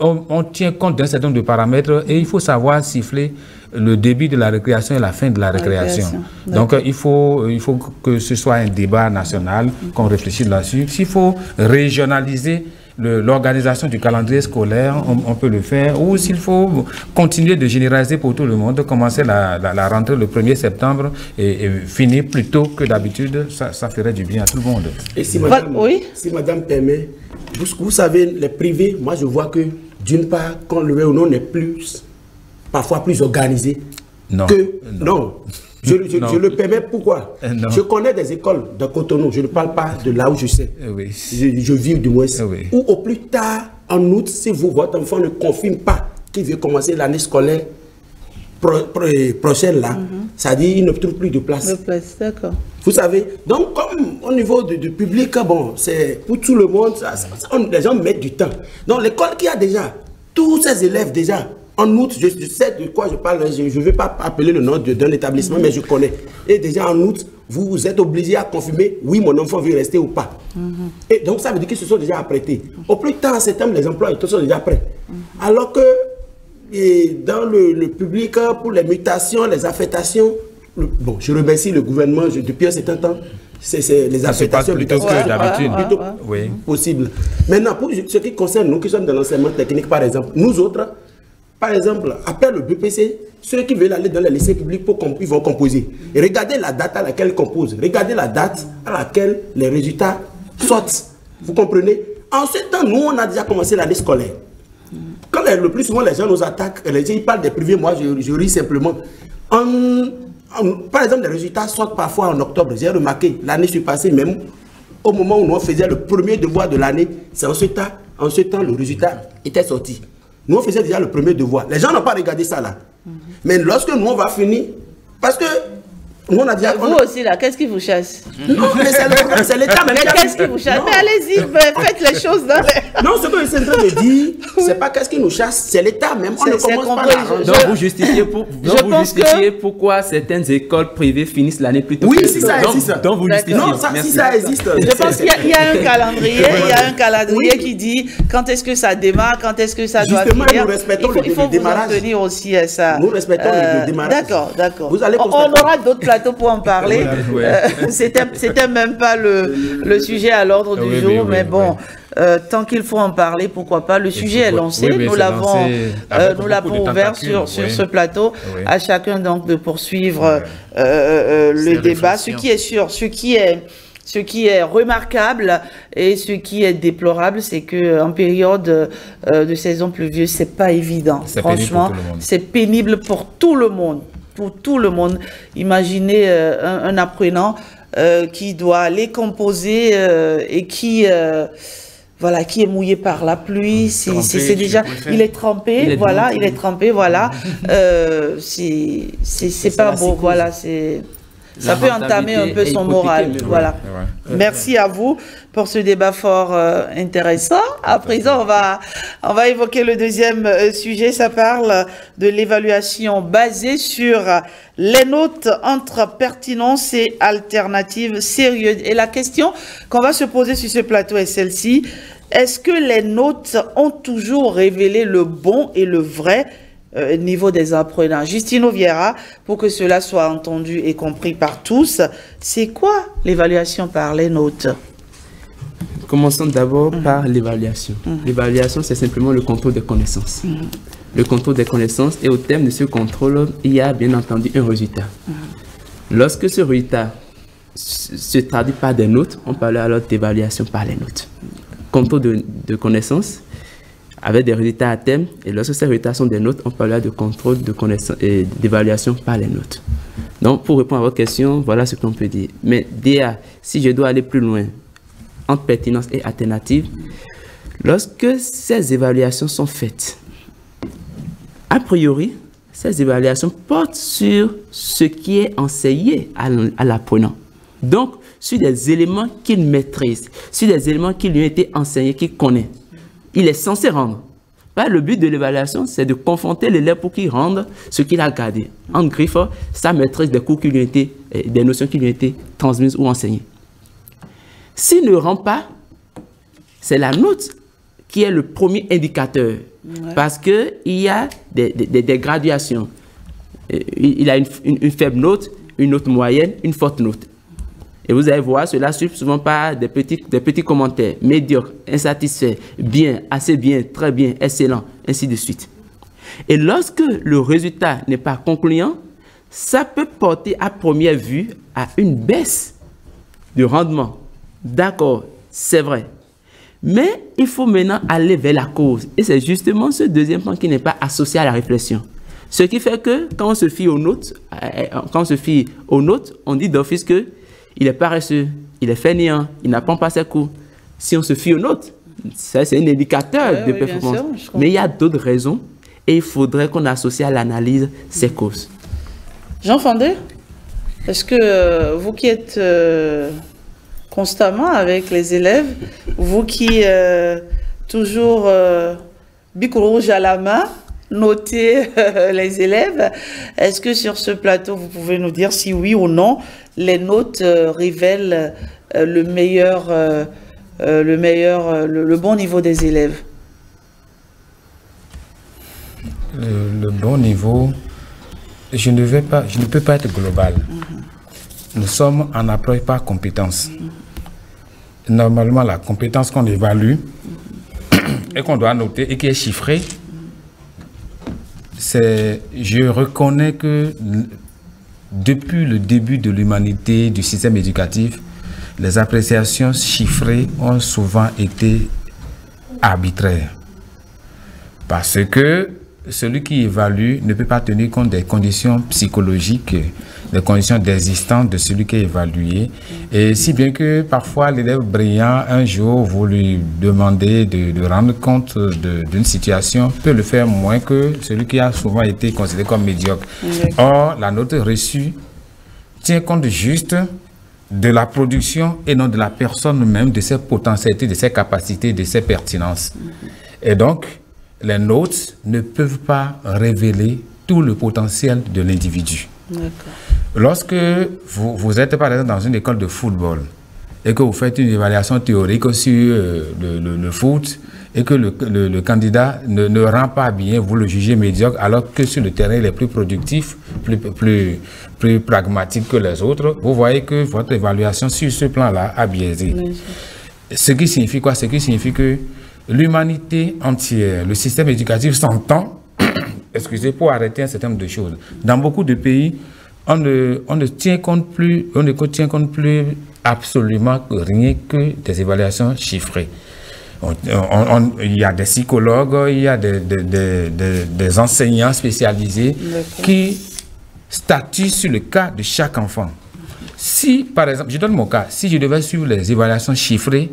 on, on, tient compte d'un certain nombre de paramètres et il faut savoir siffler le début de la récréation et la fin de la récréation. Donc il faut, il faut que ce soit un débat national, qu'on réfléchisse là-dessus. S'il faut régionaliser l'organisation du calendrier scolaire, on, peut le faire, ou s'il faut continuer de généraliser pour tout le monde, commencer la, la, rentrée le 1er septembre et, finir plus tôt que d'habitude, ça, ça, ferait du bien à tout le monde. Et si madame, oui? si madame permet, vous, vous savez, les privés, moi je vois que d'une part, quand le on est plus, parfois plus organisé non. que... non. Je, le permets pourquoi? Euh, Je connais des écoles de Cotonou, je ne parle pas de là où je sais. Euh, oui. Je, vis du moins. Oui. Ou au plus tard, en août, si vous, votre enfant ne confirme pas qu'il veut commencer l'année scolaire prochaine, là, ça dit qu'il ne trouve plus de place. place d'accord. Vous savez, donc comme au niveau du, public, bon, c'est pour tout le monde, les gens mettent du temps. Donc l'école qui a déjà tous ces élèves déjà, en août, je, sais de quoi je parle, je ne vais pas appeler le nom d'un établissement, mais je connais. Et déjà en août, vous, êtes obligé à confirmer, oui, mon enfant veut rester ou pas. Et donc ça veut dire qu'ils se sont déjà apprêtés. Au plus tard, en septembre, les emplois sont déjà prêts. Alors que dans le, public, pour les mutations, les affectations, bon, je remercie le gouvernement depuis un certain temps. C'est les affectations plutôt que d'habitude. plutôt oui. possible. Maintenant, pour ce qui concerne nous qui sommes dans l'enseignement technique, par exemple, nous autres, par exemple, après le BPC, ceux qui veulent aller dans les lycées publics pour ils vont composer. Et regardez la date à laquelle ils composent. Regardez la date à laquelle les résultats sortent. Vous comprenez? En ce temps, nous, on a déjà commencé l'année scolaire. Quand le plus souvent les gens nous attaquent, les ils parlent des privés, moi je, ris simplement. par exemple, les résultats sortent parfois en octobre. J'ai remarqué, l'année passée même, au moment où on faisait le premier devoir de l'année, c'est en ce temps, en ce temps le résultat était sorti. Nous, on faisait déjà le premier devoir. Les gens n'ont pas regardé ça là. Mais lorsque nous, on va finir, parce que on a déjà, vous aussi, là, qu'est-ce qui vous chasse? Non, mais c'est l'État même. Mais qu'est-ce qui vous chasse? Mais allez-y, faites les choses dans les... Non, ce que je suis en train de dire, c'est pas qu'est-ce qui nous chasse, c'est l'État même. On ne commence pas je... Donc, vous justifiez, pour... donc, vous justifiez pourquoi certaines écoles privées finissent l'année plus tôt. Oui, si ça existe. Donc, vous justifiez. Non, ça, si ça existe. Je pense qu'il y, a un calendrier, il y a un calendrier qui dit quand est-ce que ça démarre, quand est-ce que ça doit finir. Justement, nous respectons le démarrage. Il faut vous en tenir aussi à ça. Nous respectons le euh, démarrage. D'accord, d'accord. On aura d'autres pour en parler. Euh, c'était même pas le, le sujet à l'ordre du jour, mais bon. Euh, tant qu'il faut en parler, pourquoi pas. Le sujet est lancé. nous l'avons, euh, nous l'avons ouvert sur, sur ce plateau. À chacun donc de poursuivre le débat. Ce qui est sûr, ce qui est ce qui est remarquable et ce qui est déplorable, c'est que en période de saison pluvieuse, c'est pas évident. Franchement, c'est pénible pour tout le monde pour tout le monde. Imaginez euh, un, apprenant euh, qui doit aller composer euh, et qui voilà, qui est mouillé par la pluie, c'est déjà, il est trempé, voilà, il est trempé, voilà, c'est pas beau, voilà, c'est. Ça peut entamer un peu son moral. Voilà. Merci à vous pour ce débat fort euh, intéressant. À présent, on va, on va évoquer le deuxième euh, sujet. Ça parle de l'évaluation basée sur les notes entre pertinence et alternative sérieuse. Et la question qu'on va se poser sur ce plateau est celle-ci. Est-ce que les notes ont toujours révélé le bon et le vrai euh, niveau des apprenants. Justino Vieira, pour que cela soit entendu et compris par tous, c'est quoi l'évaluation par les notes Commençons d'abord mhm. par l'évaluation. Mhm. L'évaluation, c'est simplement le contrôle des connaissances. Mhm. Le contrôle des connaissances, et au terme de ce contrôle, il y a bien entendu un résultat. Lorsque ce résultat se traduit par des notes, on parle alors d'évaluation par les notes. Contrôle de, de connaissances, avec des résultats à thème. Et lorsque ces résultats sont des notes, on parle de contrôle de connaissance et d'évaluation par les notes. Donc, pour répondre à votre question, voilà ce qu'on peut dire. Mais DA, si je dois aller plus loin, entre pertinence et alternative, lorsque ces évaluations sont faites, a priori, ces évaluations portent sur ce qui est enseigné à l'apprenant. Donc, sur des éléments qu'il maîtrise, sur des éléments qui lui ont été enseignés, qu'il connaît il est censé rendre. le but de l'évaluation, c'est de confronter l'élève pour qu'il rende ce qu'il a gardé. En griffe, sa maîtrise des cours qui lui ont été, eh, des notions qui lui ont été transmises ou enseignées. S'il ne rend pas, c'est la note qui est le premier indicateur. Parce qu'il y a des, graduations. Il a une, faible note, une note moyenne, une forte note. Et vous allez voir, cela suit souvent par des petits, des petits commentaires, médiocres, insatisfaits, bien, assez bien, très bien, excellent, ainsi de suite. Et lorsque le résultat n'est pas concluant, ça peut porter à première vue à une baisse de rendement. D'accord, c'est vrai. Mais il faut maintenant aller vers la cause. Et c'est justement ce deuxième point qui n'est pas associé à la réflexion. Ce qui fait que quand on se fie aux notes, euh, quand on se fie aux notes, on dit d'office que il est paresseux, il est fainéant, il n'apprend pas ses cours. Si on se fie aux notes, ça c'est un indicateur de performance. Mais il y a d'autres raisons et il faudrait qu'on associe à l'analyse ces causes. Jean Fandé, est-ce que euh, vous qui êtes euh, constamment avec les élèves, vous qui euh, toujours bic rouge à la main, notez les élèves, est-ce que sur ce plateau, vous pouvez nous dire si oui ou non, les notes révèlent le meilleur, le, meilleur le bon niveau des élèves le, bon niveau, je ne, vais pas, je ne peux pas être global. Nous sommes en approche par compétence. Normalement, la compétence qu'on évalue et qu'on doit noter et qui est chiffrée, c'est, je reconnais que depuis le début de l'humanité, du système éducatif, les appréciations chiffrées ont souvent été arbitraires. Parce que celui qui évalue ne peut pas tenir compte des conditions psychologiques, des conditions d'existence de celui qui est évalué. Et si bien que parfois l'élève brillant, un jour, vous lui demandez de, rendre compte d'une situation, peut le faire moins que celui qui a souvent été considéré comme médiocre. Or, la note reçue tient compte juste de la production et non de la personne même, de ses potentialités, de ses capacités, de ses pertinences. Et donc, les notes ne peuvent pas révéler tout le potentiel de l'individu. Lorsque vous, vous, êtes par exemple dans une école de football et que vous faites une évaluation théorique sur euh, le, foot et que le, candidat ne, rend pas bien, vous le jugez médiocre, alors que sur le terrain il est plus productif, plus, plus, plus pragmatique que les autres, vous voyez que votre évaluation sur ce plan-là a biaisé. Ce qui signifie quoi? Ce qui signifie que l'humanité entière, le système éducatif s'entend, excusez, pour arrêter un certain nombre de choses. Dans beaucoup de pays, on ne, on ne tient compte plus, on ne tient compte plus absolument rien que des évaluations chiffrées. il y a des psychologues, il y a des, des, des, enseignants spécialisés qui statuent sur le cas de chaque enfant. Si, par exemple, je donne mon cas, si je devais suivre les évaluations chiffrées,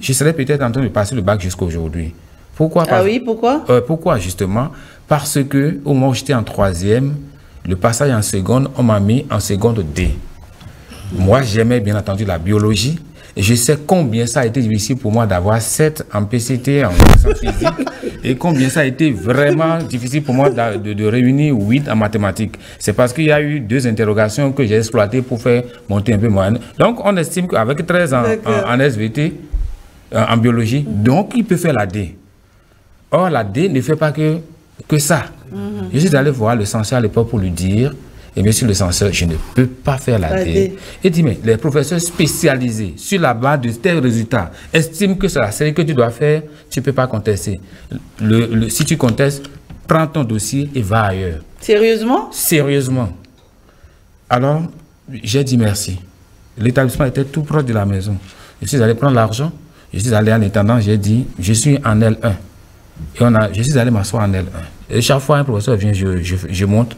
je serais peut-être en train de passer le bac jusqu'à aujourd'hui. Pourquoi Ah oui, pourquoi euh, Pourquoi justement? Parce que au moment où j'étais en troisième, le passage en seconde, on m'a mis en seconde D. Moi, j'aimais bien entendu la biologie. Et je sais combien ça a été difficile pour moi d'avoir 7 en PCT, en physique, et combien ça a été vraiment difficile pour moi de, réunir 8 en mathématiques. C'est parce qu'il y a eu deux interrogations que j'ai exploitées pour faire monter un peu moyenne. Donc, on estime qu'avec 13 ans en SVT, euh, en biologie, donc il peut faire la D. Or, la D ne fait pas que, que ça. Mhm. Je suis allé voir le censeur à l'époque pour lui dire, et monsieur le censeur, je ne peux pas faire la, D. Et dit, mais les professeurs spécialisés, sur la base de tels résultats, estiment que c'est la série que tu dois faire, tu ne peux pas contester. Le, si tu contestes, prends ton dossier et va ailleurs. Sérieusement? Sérieusement. Alors, j'ai dit merci. L'établissement était tout proche de la maison. Je suis allé prendre l'argent. Je suis allé en attendant, j'ai dit, je suis en L1. Et on a, je suis allé m'asseoir en L1. Et chaque fois un professeur vient, je, je monte.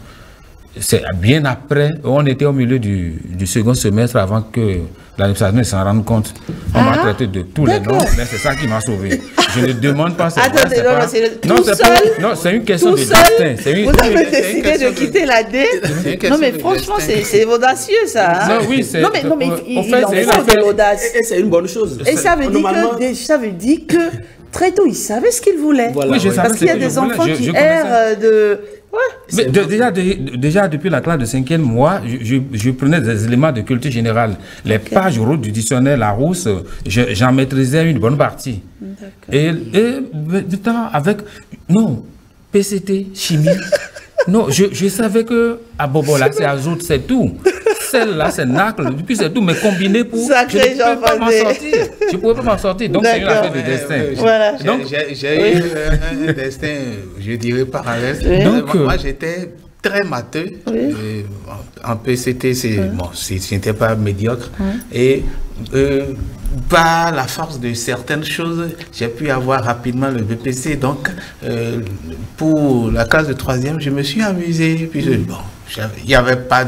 C'est bien après, on était au milieu du, du second semestre avant que l'administration ne s'en rende compte. On m'a ah, traité de tous les noms, mais c'est ça qui m'a sauvé. Je ne demande pas ça. Attendez, non, c'est non, c'est non, c'est une question de destin. Une, Vous avez décidé de quitter la D Non, mais franchement, c'est audacieux, ça. Hein. Non, oui, c'est. Non, mais, non, mais il, en fait, il en de l'audace. Et, c'est une bonne chose. Et ça veut, dire que, ça veut dire que très tôt, il savait ce qu'il voulait. Voilà, oui, je Parce qu'il y a des enfants qui errent de mais déjà, déjà, depuis la classe de cinquième, moi, je, prenais des éléments de culture générale. Les pages routes du dictionnaire Larousse, j'en maîtrisais une bonne partie. Et, et avec... Non, PCT, chimie. non, je, savais que à Bobo, là, c'est azote, c'est tout. celle-là, c'est Nacle, puis c'est tout, mais combiné pour. Sacré je ne pouvais pas m'en sortir. Je ne pouvais pas m'en sortir. Donc, c'est une affaire de destin. Voilà. J'ai eu un destin, je dirais, parallèle. Donc, moi, j'étais très matheux. En PCT, c'est bon, c'était pas médiocre. Et euh, par la force de certaines choses, j'ai pu avoir rapidement le BPC. Donc, euh, pour la classe de troisième, je me suis amusé. Puis, bon, il n'y avait pas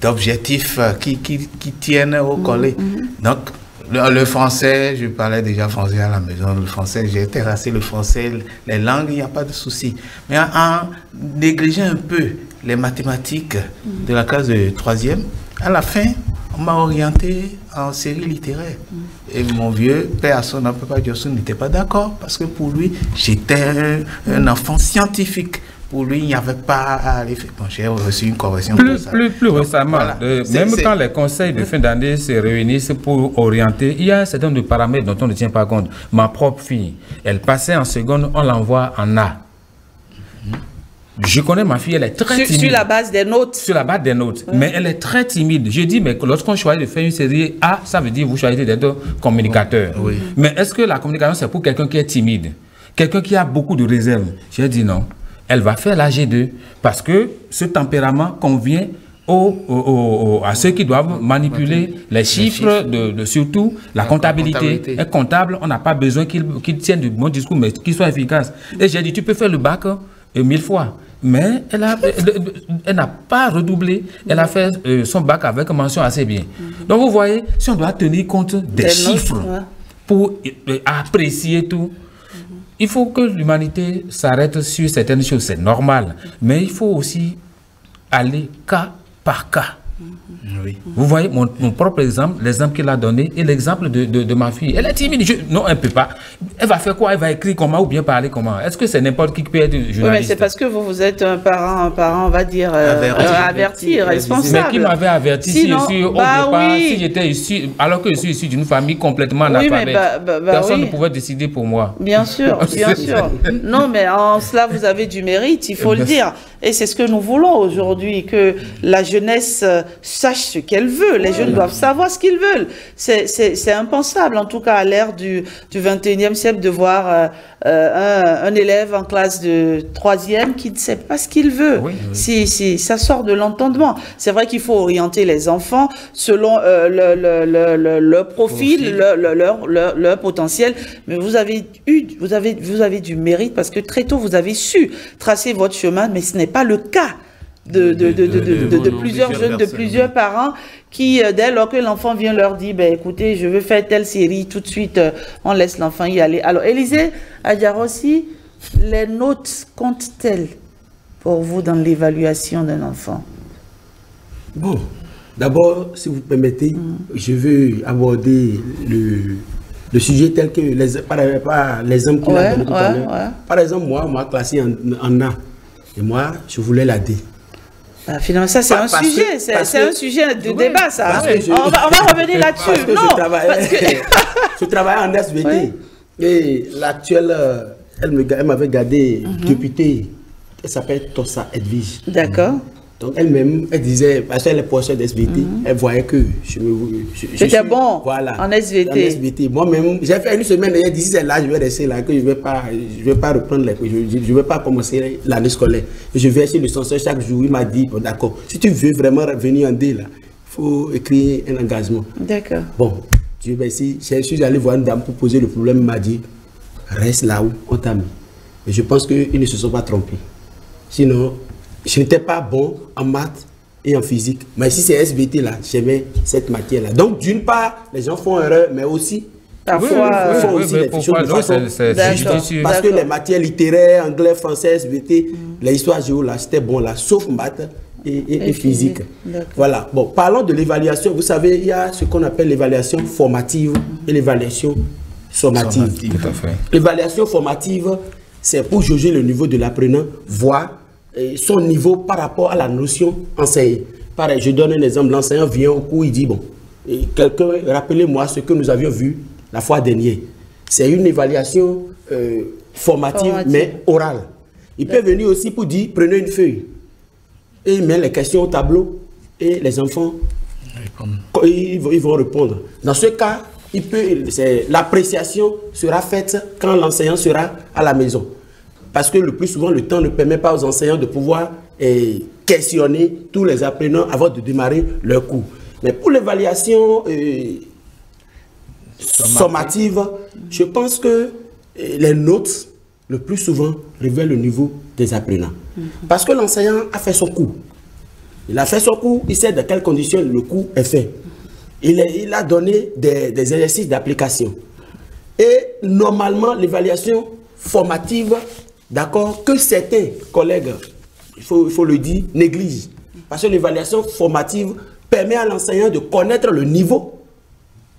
d'objectif qui, qui, qui, tiennent au collet. Mm-hmm. Donc, le, français, je parlais déjà français à la maison, le français, j'ai terrassé le français, les langues, il n'y a pas de souci. Mais en, négligeant un peu les mathématiques de la classe de troisième, à la fin, on m'a orienté en série littéraire. Et mon vieux père, son papa Johnson, n'était pas d'accord parce que pour lui, j'étais un enfant scientifique pour lui, il n'y avait pas à aller faire. Bon, j'ai reçu une correction. Plus, plus, plus récemment, même quand les conseils de fin d'année se réunissent pour orienter, il y a un certain nombre de paramètres dont on ne tient pas compte. Ma propre fille, elle passait en seconde, on l'envoie en A. Je connais ma fille, elle est très timide. Sur la base des notes. Sur la base des notes. Mais elle est très timide. Je dis, mais lorsqu'on choisit de faire une série A, ça veut dire que vous choisissez d'être communicateur. Oui. Mais est-ce que la communication, c'est pour quelqu'un qui est timide? Quelqu'un qui a beaucoup de réserves J'ai dit non elle va faire la G2 parce que ce tempérament convient à ceux qui doivent manipuler les chiffres, de, surtout la, comptabilité. Un comptable, on n'a pas besoin qu'il tienne du bon discours, mais qu'il soit efficace. Et j'ai dit, tu peux faire le bac euh, mille fois. Mais elle n'a pas redoublé. Elle a fait euh, son bac avec mention assez bien. Mhm. Donc vous voyez, si on doit tenir compte des, chiffres pour euh, apprécier tout, il faut que l'humanité s'arrête sur certaines choses, c'est normal. Mais il faut aussi aller cas par cas. Vous voyez mon, propre exemple, l'exemple qu'il a donné et l'exemple de, de, ma fille. Elle est timide. non, elle ne peut pas. Elle va faire quoi? Elle va écrire comment ou bien parler comment? Est-ce que c'est n'importe qui qui peut être journaliste Oui, mais c'est parce que vous, vous êtes un parent, un parent, on va dire, euh, averti, responsable. Mais qui m'avait averti si je suis au bah départ, si j'étais issu, alors que je suis issu d'une famille complètement analphabète, bah, bah, personne ne pouvait décider pour moi. Bien sûr, bien sûr. Non, mais en cela, vous avez du mérite, il faut le dire. Et c'est ce que nous voulons aujourd'hui, que la jeunesse euh, sache ce qu'elle veut. Les jeunes doivent savoir ce qu'ils veulent. C'est impensable, en tout cas à l'ère du, du 21e siècle, de voir euh, euh, un, élève en classe de troisième qui ne sait pas ce qu'il veut. Si, si, ça sort de l'entendement. C'est vrai qu'il faut orienter les enfants selon le, le, le, le, profil, leur, leur, leur, potentiel. Mais vous avez eu, vous avez, vous avez du mérite parce que très tôt vous avez su tracer votre chemin, mais ce n'est pas le cas de, de, de, de plusieurs jeunes, de plusieurs parents qui, euh, dès lors que l'enfant vient leur dire, ben, écoutez, je veux faire telle série, tout de suite, euh, on laisse l'enfant y aller. Alors, Élisée aussi, les notes comptent-elles pour vous dans l'évaluation d'un enfant? Bon, d'abord, si vous permettez, mm. je veux aborder le, le sujet tel que les, par, qu'il a donné tout à l'heure. Par exemple, moi, moi classé en, en A. Et moi, je voulais la D. Bah, finalement, ça, c'est un sujet. C'est un sujet de débat, ça. on, va, on, va, revenir là-dessus. Non, je travaillais, que... je travaillais en SVT. Et l'actuelle, euh, elle m'avait gardé mm -hmm. député. Elle s'appelle Tossa Edwige. D'accord. Donc elle-même, elle disait, parce qu'elle est professeure d'SVT, mm elle voyait que je me. J'étais bon voilà, en SVT. En SVT. Moi-même, j'ai fait une semaine, elle dit, c'est là, je vais rester là, que je ne vais, pas, je vais pas reprendre, les, je ne vais pas commencer l'année scolaire. je vais essayer le censeur chaque jour. Il m'a dit, bon, d'accord, si tu veux vraiment revenir en D, là, il faut écrire un engagement. D'accord. Bon, vais essayer. Je suis allé voir une dame pour poser le problème, il m'a dit, reste là où on t'a mis. Et je pense qu'ils ne se sont pas trompés. Sinon, je n'étais pas bon en maths et en physique. Mais si c'est SVT là, j'aimais cette matière-là. Donc, d'une part, les gens font erreur, mais aussi, Parfois, ils font aussi des choses de façon... Parce que les matières littéraires, anglais, français, SVT, mm. l'histoire géo, là, c'était bon là, sauf maths et, physique. Voilà. Bon, parlons de l'évaluation. Vous savez, il y a ce qu'on appelle l'évaluation formative et l'évaluation sommative. L'évaluation formative, c'est pour juger le niveau de l'apprenant, voir son niveau par rapport à la notion enseignée. Pareil, je donne un exemple. L'enseignant vient au cours, il dit, bon, quelqu'un, rappelez-moi ce que nous avions vu la fois dernière. C'est une évaluation euh, formative, mais orale. Il peut venir aussi pour dire, prenez une feuille et il met les questions au tableau et les enfants, ils vont, ils vont répondre. Dans ce cas, il peut, l'appréciation sera faite quand l'enseignant sera à la maison. Parce que le plus souvent, le temps ne permet pas aux enseignants de pouvoir eh, questionner tous les apprenants avant de démarrer leur cours. Mais pour l'évaluation eh, sommative, je pense que eh, les notes, le plus souvent, révèlent le niveau des apprenants. Mhm. Parce que l'enseignant a fait son cours. Il a fait son cours, il sait dans quelles conditions le cours est fait. Il, il a donné des, des exercices d'application. Et normalement, l'évaluation formative, d'accord, que certains collègues, il faut, il faut le dire, négligent. Parce que l'évaluation formative permet à l'enseignant de connaître le niveau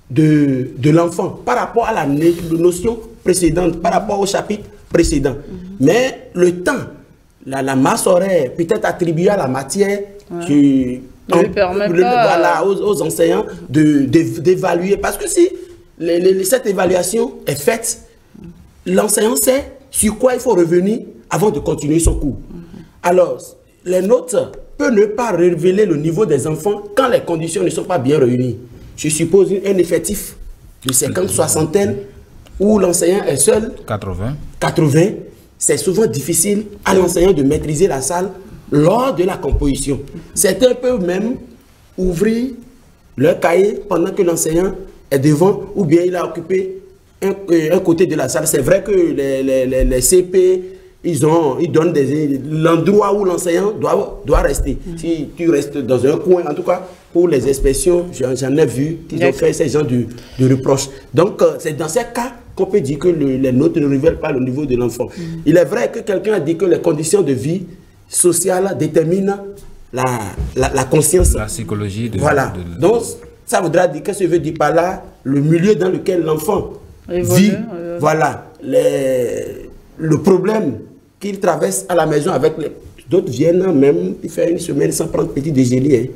de, de l'enfant par rapport à la notion précédente, par rapport au chapitre précédent. Mais le temps, la, la masse horaire peut-être attribuée à la matière qui ne permet pas aux, enseignants d'évaluer. Parce que si cette évaluation est faite, l'enseignant sait sur quoi il faut revenir avant de continuer son cours. Alors, les notes peuvent ne pas révéler le niveau des enfants quand les conditions ne sont pas bien réunies. Je suppose un effectif de 50, soixantaine, où l'enseignant est seul. 80. 80. C'est souvent difficile à l'enseignant de maîtriser la salle lors de la composition. Certains peuvent même ouvrir leur cahier pendant que l'enseignant est devant ou bien il a occupé un, côté de la salle. C'est vrai que les, CP, ils, ont, ils donnent l'endroit où l'enseignant doit, doit rester. Si tu restes dans un coin, en tout cas, pour les expressions, j'en ai vu qu'ils ont fait ces gens de, de reproches. Donc, euh, c'est dans ces cas qu'on peut dire que les notes ne révèlent pas le niveau de l'enfant. Mm. Il est vrai que quelqu'un a dit que les conditions de vie sociale détermine la, la, conscience. La psychologie de Voilà. Donc, ça voudra dire, qu'est-ce que je veux dire par là? Le milieu dans lequel l'enfant vit. Voilà. Les, le problème qu'il traverse à la maison avec D'autres viennent même, fait une semaine sans prendre petit déjeuner. Hein.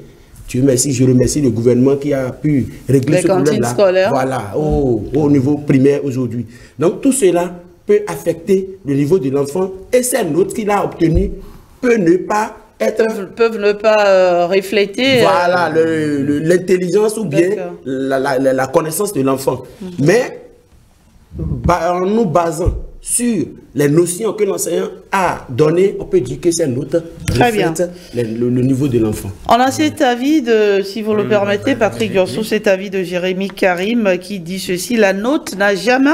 Tu remercie, je remercie le gouvernement qui a pu régler ce problème-là. Voilà, au, au niveau primaire aujourd'hui. Donc tout cela peut affecter le niveau de l'enfant et c'est note qu'il a obtenu peut ne pas être... Peuvent, ne pas euh, refléter... Euh, voilà, l'intelligence ou bien la, la, connaissance de l'enfant. Mhm. Mais en nous basant sur les notions que l'enseignant a données, on peut dire que c'est notre reflète le, le, niveau de l'enfant. On a cet avis de, si vous le permettez, Patrick Durso, cet avis de Jérémy Karim qui dit ceci, la note n'a jamais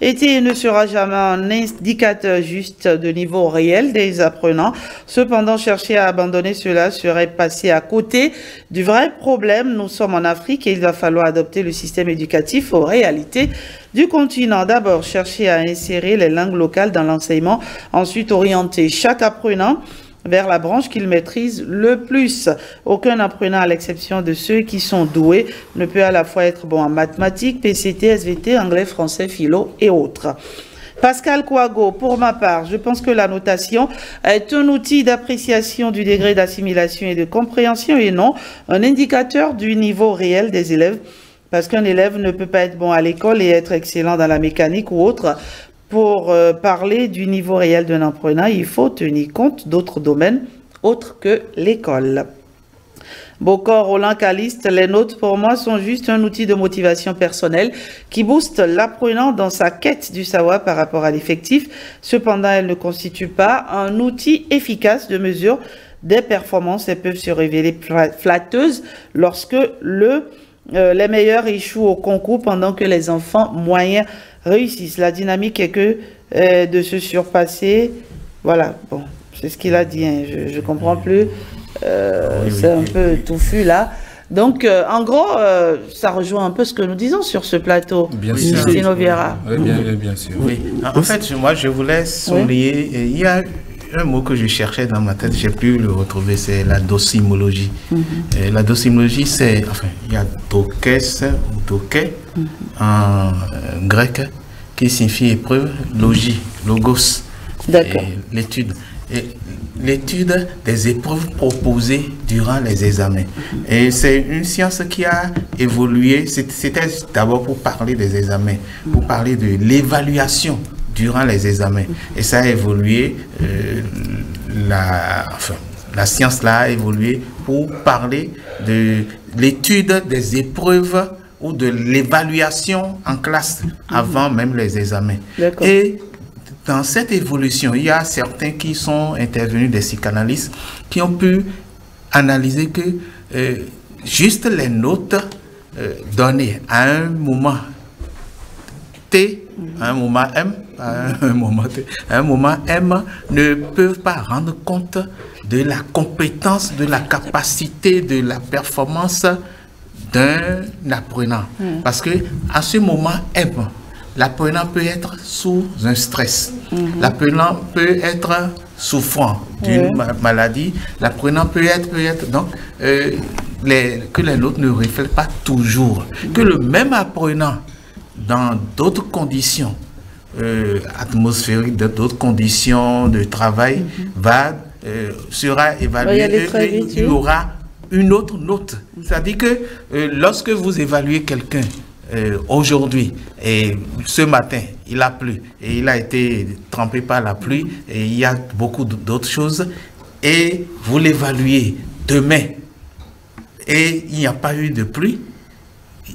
été et ne sera jamais un indicateur juste de niveau réel des apprenants. Cependant, chercher à abandonner cela serait passer à côté du vrai problème. Nous sommes en Afrique et il va falloir adopter le système éducatif aux réalités du continent. D'abord, chercher à insérer les langues locales dans l'enseignement. Ensuite, orienter chaque apprenant vers la branche qu'il maîtrise le plus. Aucun apprenant, à l'exception de ceux qui sont doués, ne peut à la fois être bon en mathématiques, PCT, SVT, anglais, français, philo et autres. Pascal Kouago, pour ma part, je pense que la notation est un outil d'appréciation du degré d'assimilation et de compréhension et non un indicateur du niveau réel des élèves. Parce qu'un élève ne peut pas être bon à l'école et être excellent dans la mécanique ou autre pour euh, parler du niveau réel d'un apprenant, il faut tenir compte d'autres domaines autres que l'école. Bocor, Roland Caliste, les notes pour moi sont juste un outil de motivation personnelle qui booste l'apprenant dans sa quête du savoir par rapport à l'effectif. Cependant, elles ne constituent pas un outil efficace de mesure des performances et peuvent se révéler flatteuses lorsque euh, les meilleurs échouent au concours pendant que les enfants moyens réussissent. La dynamique est que euh, de se surpasser. Voilà, bon, c'est ce qu'il a dit. Hein. je ne comprends plus. Euh, c'est un peu touffu là. Donc, euh, en gros, ça rejoint un peu ce que nous disons sur ce plateau. Bien sûr. Oui, bien, sûr. Oui. En fait, moi, je voulais souligner, il y a un mot que je cherchais dans ma tête, j'ai pu le retrouver, c'est la docimologie. Mhm. la docimologie, c'est, enfin, il y a dokes, doké, mhm. En grec, qui signifie épreuve, logie, logos. L'étude. L'étude des épreuves proposées durant les examens. Et c'est une science qui a évolué. C'était d'abord pour parler des examens, pour parler de l'évaluation durant les examens. Et ça a évolué. Euh, la, enfin, la science là a évolué pour parler de l'étude des épreuves ou de l'évaluation en classe avant même les examens. Et dans cette évolution, il y a certains qui sont intervenus, des psychanalystes, qui ont pu analyser que euh, juste les notes euh, données à un moment T, à un moment M, à un moment T, à un moment M, ne peuvent pas rendre compte de la compétence, de la capacité, de la performance d'un apprenant. Hmm. Parce que à ce moment M, l'apprenant peut être sous un stress. Hmm. L'apprenant peut être souffrant d'une maladie. L'apprenant peut être, peut être donc, euh, les, que les notes ne reflètent pas toujours. Hmm. Que le même apprenant, dans d'autres conditions euh, atmosphériques, d'autres conditions de travail, va, euh, sera évalué. il y aura une autre note. C'est-à-dire que euh, lorsque vous évaluez quelqu'un euh, aujourd'hui et ce matin, il a plu et il a été trempé par la pluie et il y a beaucoup d'autres choses et vous l'évaluez demain et il n'y a pas eu de pluie,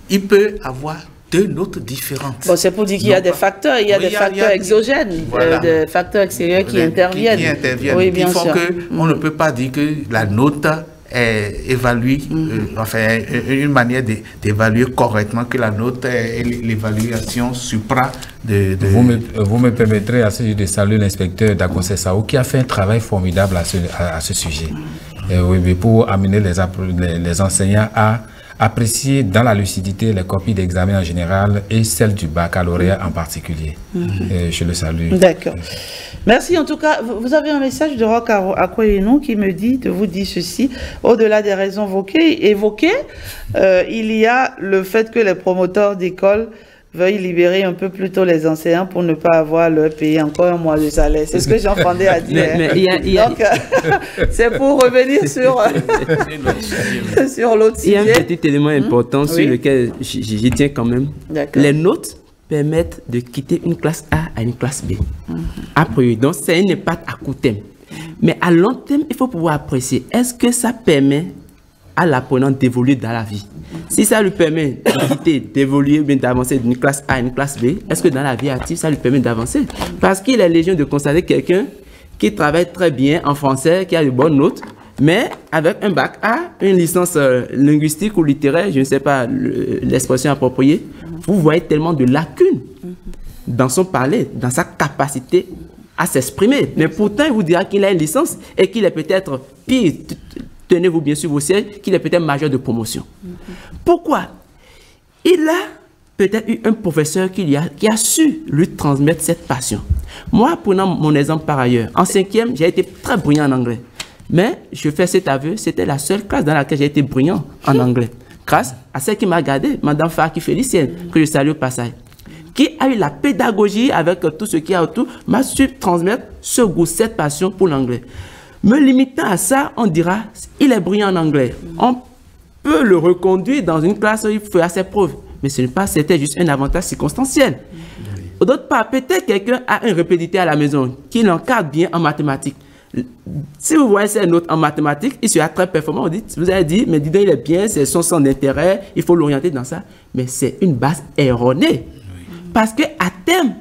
il peut avoir deux notes différentes. Bon, c'est pour dire qu'il y a des facteurs, il y a des facteurs exogènes, euh, des facteurs extérieurs qui, interviennent. Qui, interviennent. Oui, bien sûr. Que on ne peut pas dire que la note évalue, mm. euh, enfin, une manière d'évaluer correctement que la note est l'évaluation supra de, Vous, me, vous me permettrez à ce de saluer l'inspecteur d'Aconce Sao qui a fait un travail formidable à ce, à, ce sujet. Mm. Euh, oui, pour amener les, les, les enseignants à apprécier dans la lucidité les copies d'examen en général et celles du baccalauréat en particulier. Mm. je le salue. D'accord. Merci. En tout cas, vous avez un message de Rock Aquayeno qui me dit, de vous dire ceci. Au-delà des raisons évoquées, euh, il y a le fait que les promoteurs d'écoles veuillent libérer un peu plus tôt les enseignants pour ne pas avoir leur payer encore un mois de salaire. C'est ce que Fandé a dit. Donc, c'est pour revenir sur, sur l'autre sujet. Il y a un petit élément important sur lequel j'y tiens quand même. Les notes permettent de quitter une classe A à une classe B. Après, donc c'est une impact à court terme. Mais à long terme, il faut pouvoir apprécier, est-ce que ça permet à l'apprenant d'évoluer dans la vie? Si ça lui permet d'évoluer, bien d'avancer d'une classe A à une classe B, est-ce que dans la vie active, ça lui permet d'avancer? Parce qu'il est légion de constater quelqu'un qui travaille très bien en français, qui a de bonnes notes, mais avec un bac A, une licence euh, linguistique ou littéraire, je ne sais pas l'expression appropriée, vous voyez tellement de lacunes dans son parler, dans sa capacité à s'exprimer. Mais pourtant, il vous dira qu'il a une licence et qu'il est peut-être pire, tenez-vous bien sur vos sièges, qu'il est peut-être majeur de promotion. Pourquoi? Il a peut-être eu un professeur qui a, qui a su lui transmettre cette passion. Moi, prenant mon exemple par ailleurs, en cinquième, j'ai été très brillant en anglais. Mais je fais cet aveu, c'était la seule classe dans laquelle j'ai été brillant en anglais grâce à celle qui m'a gardé, Madame Farki Félicienne, que je salue au passage, qui a eu la pédagogie avec tout ce qui a autour, m'a su transmettre ce goût, cette passion pour l'anglais. Me limitant à ça, on dira, il est brillant en anglais. On peut le reconduire dans une classe où il fera ses preuves. Mais ce n'est pas, c'était juste un avantage circonstanciel. D'autre part, peut-être quelqu'un a un répétiteur à la maison qui l'encadre bien en mathématiques. Si vous voyez ces notes en mathématiques, il sera très performant. Vous, avez dit, mais dis il est bien, c'est son centre d'intérêt, il faut l'orienter dans ça. Mais c'est une base erronée. Parce que à terme,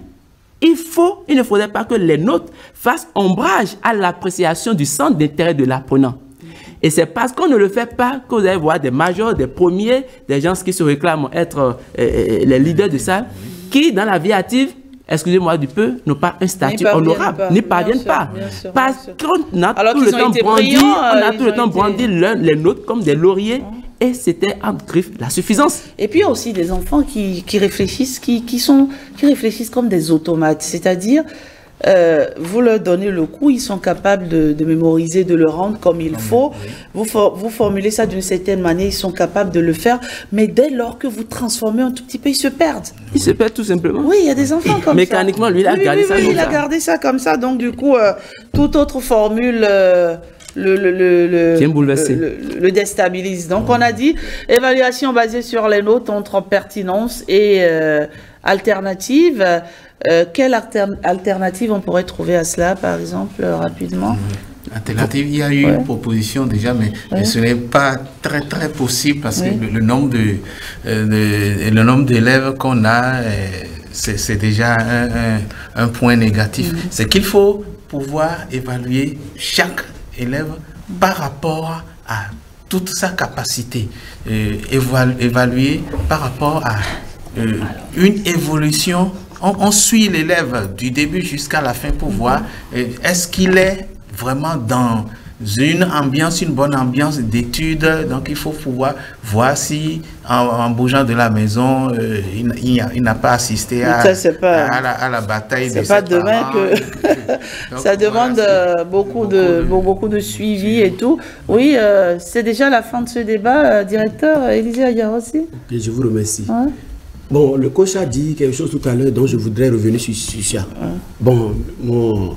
il, faut, ne faudrait pas que les notes fassent ombrage à l'appréciation du centre d'intérêt de l'apprenant. Et c'est parce qu'on ne le fait pas que vous allez voir des majors, des premiers, des gens qui se réclament être euh, euh, les leaders de ça, qui, dans la vie active, excusez-moi du peu, n'ont pas un statut honorable, n'y parviennent pas. Parce qu'on a tout le temps brandi, on a tout le temps brandi les nôtres comme des lauriers. Et c'était en griffe la suffisance. Et puis il y a aussi des enfants qui, qui réfléchissent, qui, qui, sont, qui réfléchissent comme des automates. C'est-à-dire, euh, vous leur donnez le coup, ils sont capables de, mémoriser, de le rendre comme il faut. Vous, vous formulez ça d'une certaine manière, ils sont capables de le faire. Mais dès lors que vous transformez un tout petit peu, ils se perdent. Ils se perdent tout simplement. Oui, il y a des enfants comme Mécaniquement, ça. lui, il a gardé ça comme il a gardé ça comme ça. Donc, du coup, euh, toute autre formule... Euh, le, le, le, le, déstabilise. Donc, on a dit évaluation basée sur les notes entre pertinence et alternative. Euh, quelle alternative on pourrait trouver à cela, par exemple, euh, rapidement alternative. Il y a eu une proposition déjà, mais, ce n'est pas très très possible parce que le, nombre de, euh, le nombre d'élèves qu'on a, c'est déjà un, point négatif. Mm-hmm. C'est qu'il faut pouvoir évaluer chaque élève par rapport à toute sa capacité, évaluer par rapport à une évolution on, suit l'élève du début jusqu'à la fin pour voir euh, est-ce qu'il est vraiment dans une ambiance, une bonne ambiance d'études? Donc, il faut pouvoir voir si, en, bougeant de la maison, euh, il, n'a pas assisté à, à, la, bataille de pas demain que ça demande euh, beaucoup, de, beaucoup de suivi et tout. Oui, c'est déjà la fin de ce débat. directeur Élisée Aguirre aussi. je vous remercie. Bon, le coach a dit quelque chose tout à l'heure dont je voudrais revenir sur, ça. Bon, mon,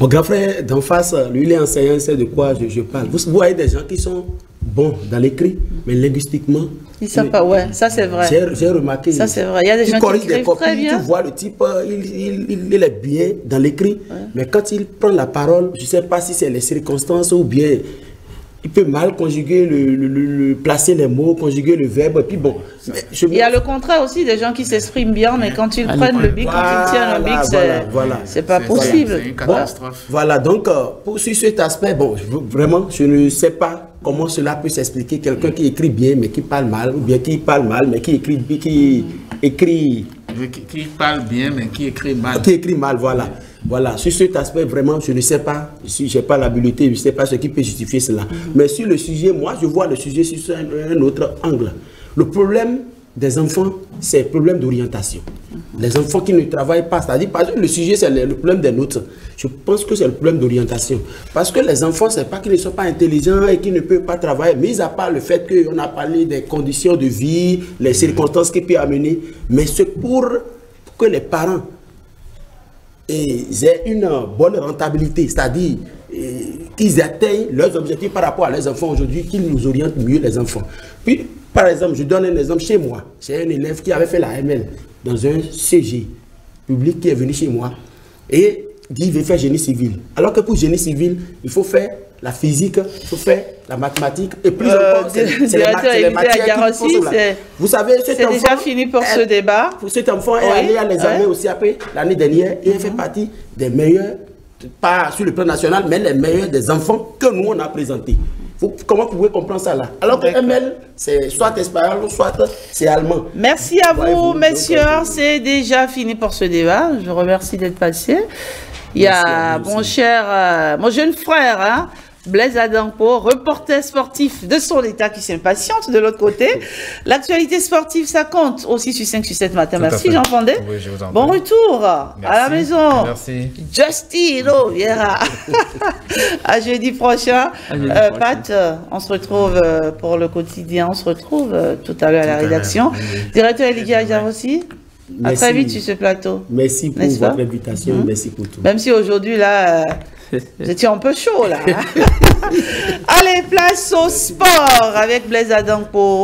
mon grand frère d'en face, lui, il est enseignant, il sait de quoi je, parle. Vous, voyez des gens qui sont bons dans l'écrit, mais linguistiquement. Ils savent pas, ouais, ça c'est vrai. J'ai remarqué. Ça c'est vrai. Il y a des gens qui écrivent très bien. Tu vois le type, euh, il, il, il est bien dans l'écrit, mais quand il prend la parole, je ne sais pas si c'est les circonstances ou bien il peut mal conjuguer, le, placer les mots, conjuguer le verbe, et puis bon. il y a le contraire aussi, des gens qui s'expriment bien, mais quand ils prennent le bic, quand ils tiennent le bic, c'est pas possible. C'est une catastrophe. voilà, donc euh, pour, sur cet aspect, bon, vraiment, je ne sais pas comment cela peut s'expliquer. Quelqu'un qui écrit bien, mais qui parle mal, ou bien qui parle mal, mais qui écrit, qui écrit... Qui parle bien, mais qui écrit mal. Qui écrit mal, voilà. Voilà, sur cet aspect, vraiment, je ne sais pas, si je n'ai pas l'habilité, je ne sais pas ce qui peut justifier cela. Mais sur le sujet, moi, je vois le sujet sur un, autre angle. Le problème des enfants, c'est le problème d'orientation. Les enfants qui ne travaillent pas, c'est-à-dire, le sujet, c'est le, problème des nôtres. Je pense que c'est le problème d'orientation. Parce que les enfants, ce n'est pas qu'ils ne sont pas intelligents et qu'ils ne peuvent pas travailler, mis à part le fait qu'on a parlé des conditions de vie, les circonstances qui peuvent amener, mais c'est pour que les parents aient une bonne rentabilité, c'est-à-dire qu'ils atteignent leurs objectifs par rapport à leurs enfants aujourd'hui, qu'ils nous orientent mieux les enfants. Puis, par exemple, je donne un exemple chez moi. J'ai un élève qui avait fait la ML dans un CG public qui est venu chez moi et dit qu'il veut faire génie civil. Alors que pour génie civil, il faut faire la physique, il faut faire la mathématique et plus euh, encore, c'est les, matières qui Vous savez, c'est déjà fini pour ce débat. Cet enfant est allé à l'examen aussi après l'année dernière et il fait partie des meilleurs, pas sur le plan national, mais les meilleurs des enfants que nous on a présentés. Comment vous pouvez comprendre ça là? Alors que ML, c'est soit espagnol, soit c'est allemand. Merci à vous, messieurs. C'est déjà fini pour ce débat. Je vous remercie d'être passé. Il y a mon cher, euh, mon jeune frère, hein, Blaise Adampo, reporter sportif de son état qui s'impatiente de l'autre côté. L'actualité sportive, ça compte aussi sur 5 sur 7 matin. Merci Jean-Fandé. bon retour à la maison. Merci. Justino Viera. à jeudi prochain. Euh, Pat, on se retrouve euh, pour le quotidien. On se retrouve euh, tout à l'heure à la rédaction. Directeur Elidia aussi. À très vite sur ce plateau. Merci pour votre invitation. Mhm. Merci pour tout. Même si aujourd'hui, là, vous étiez un peu chaud, là. Hein. Allez, place au sport avec Blaise Adampo.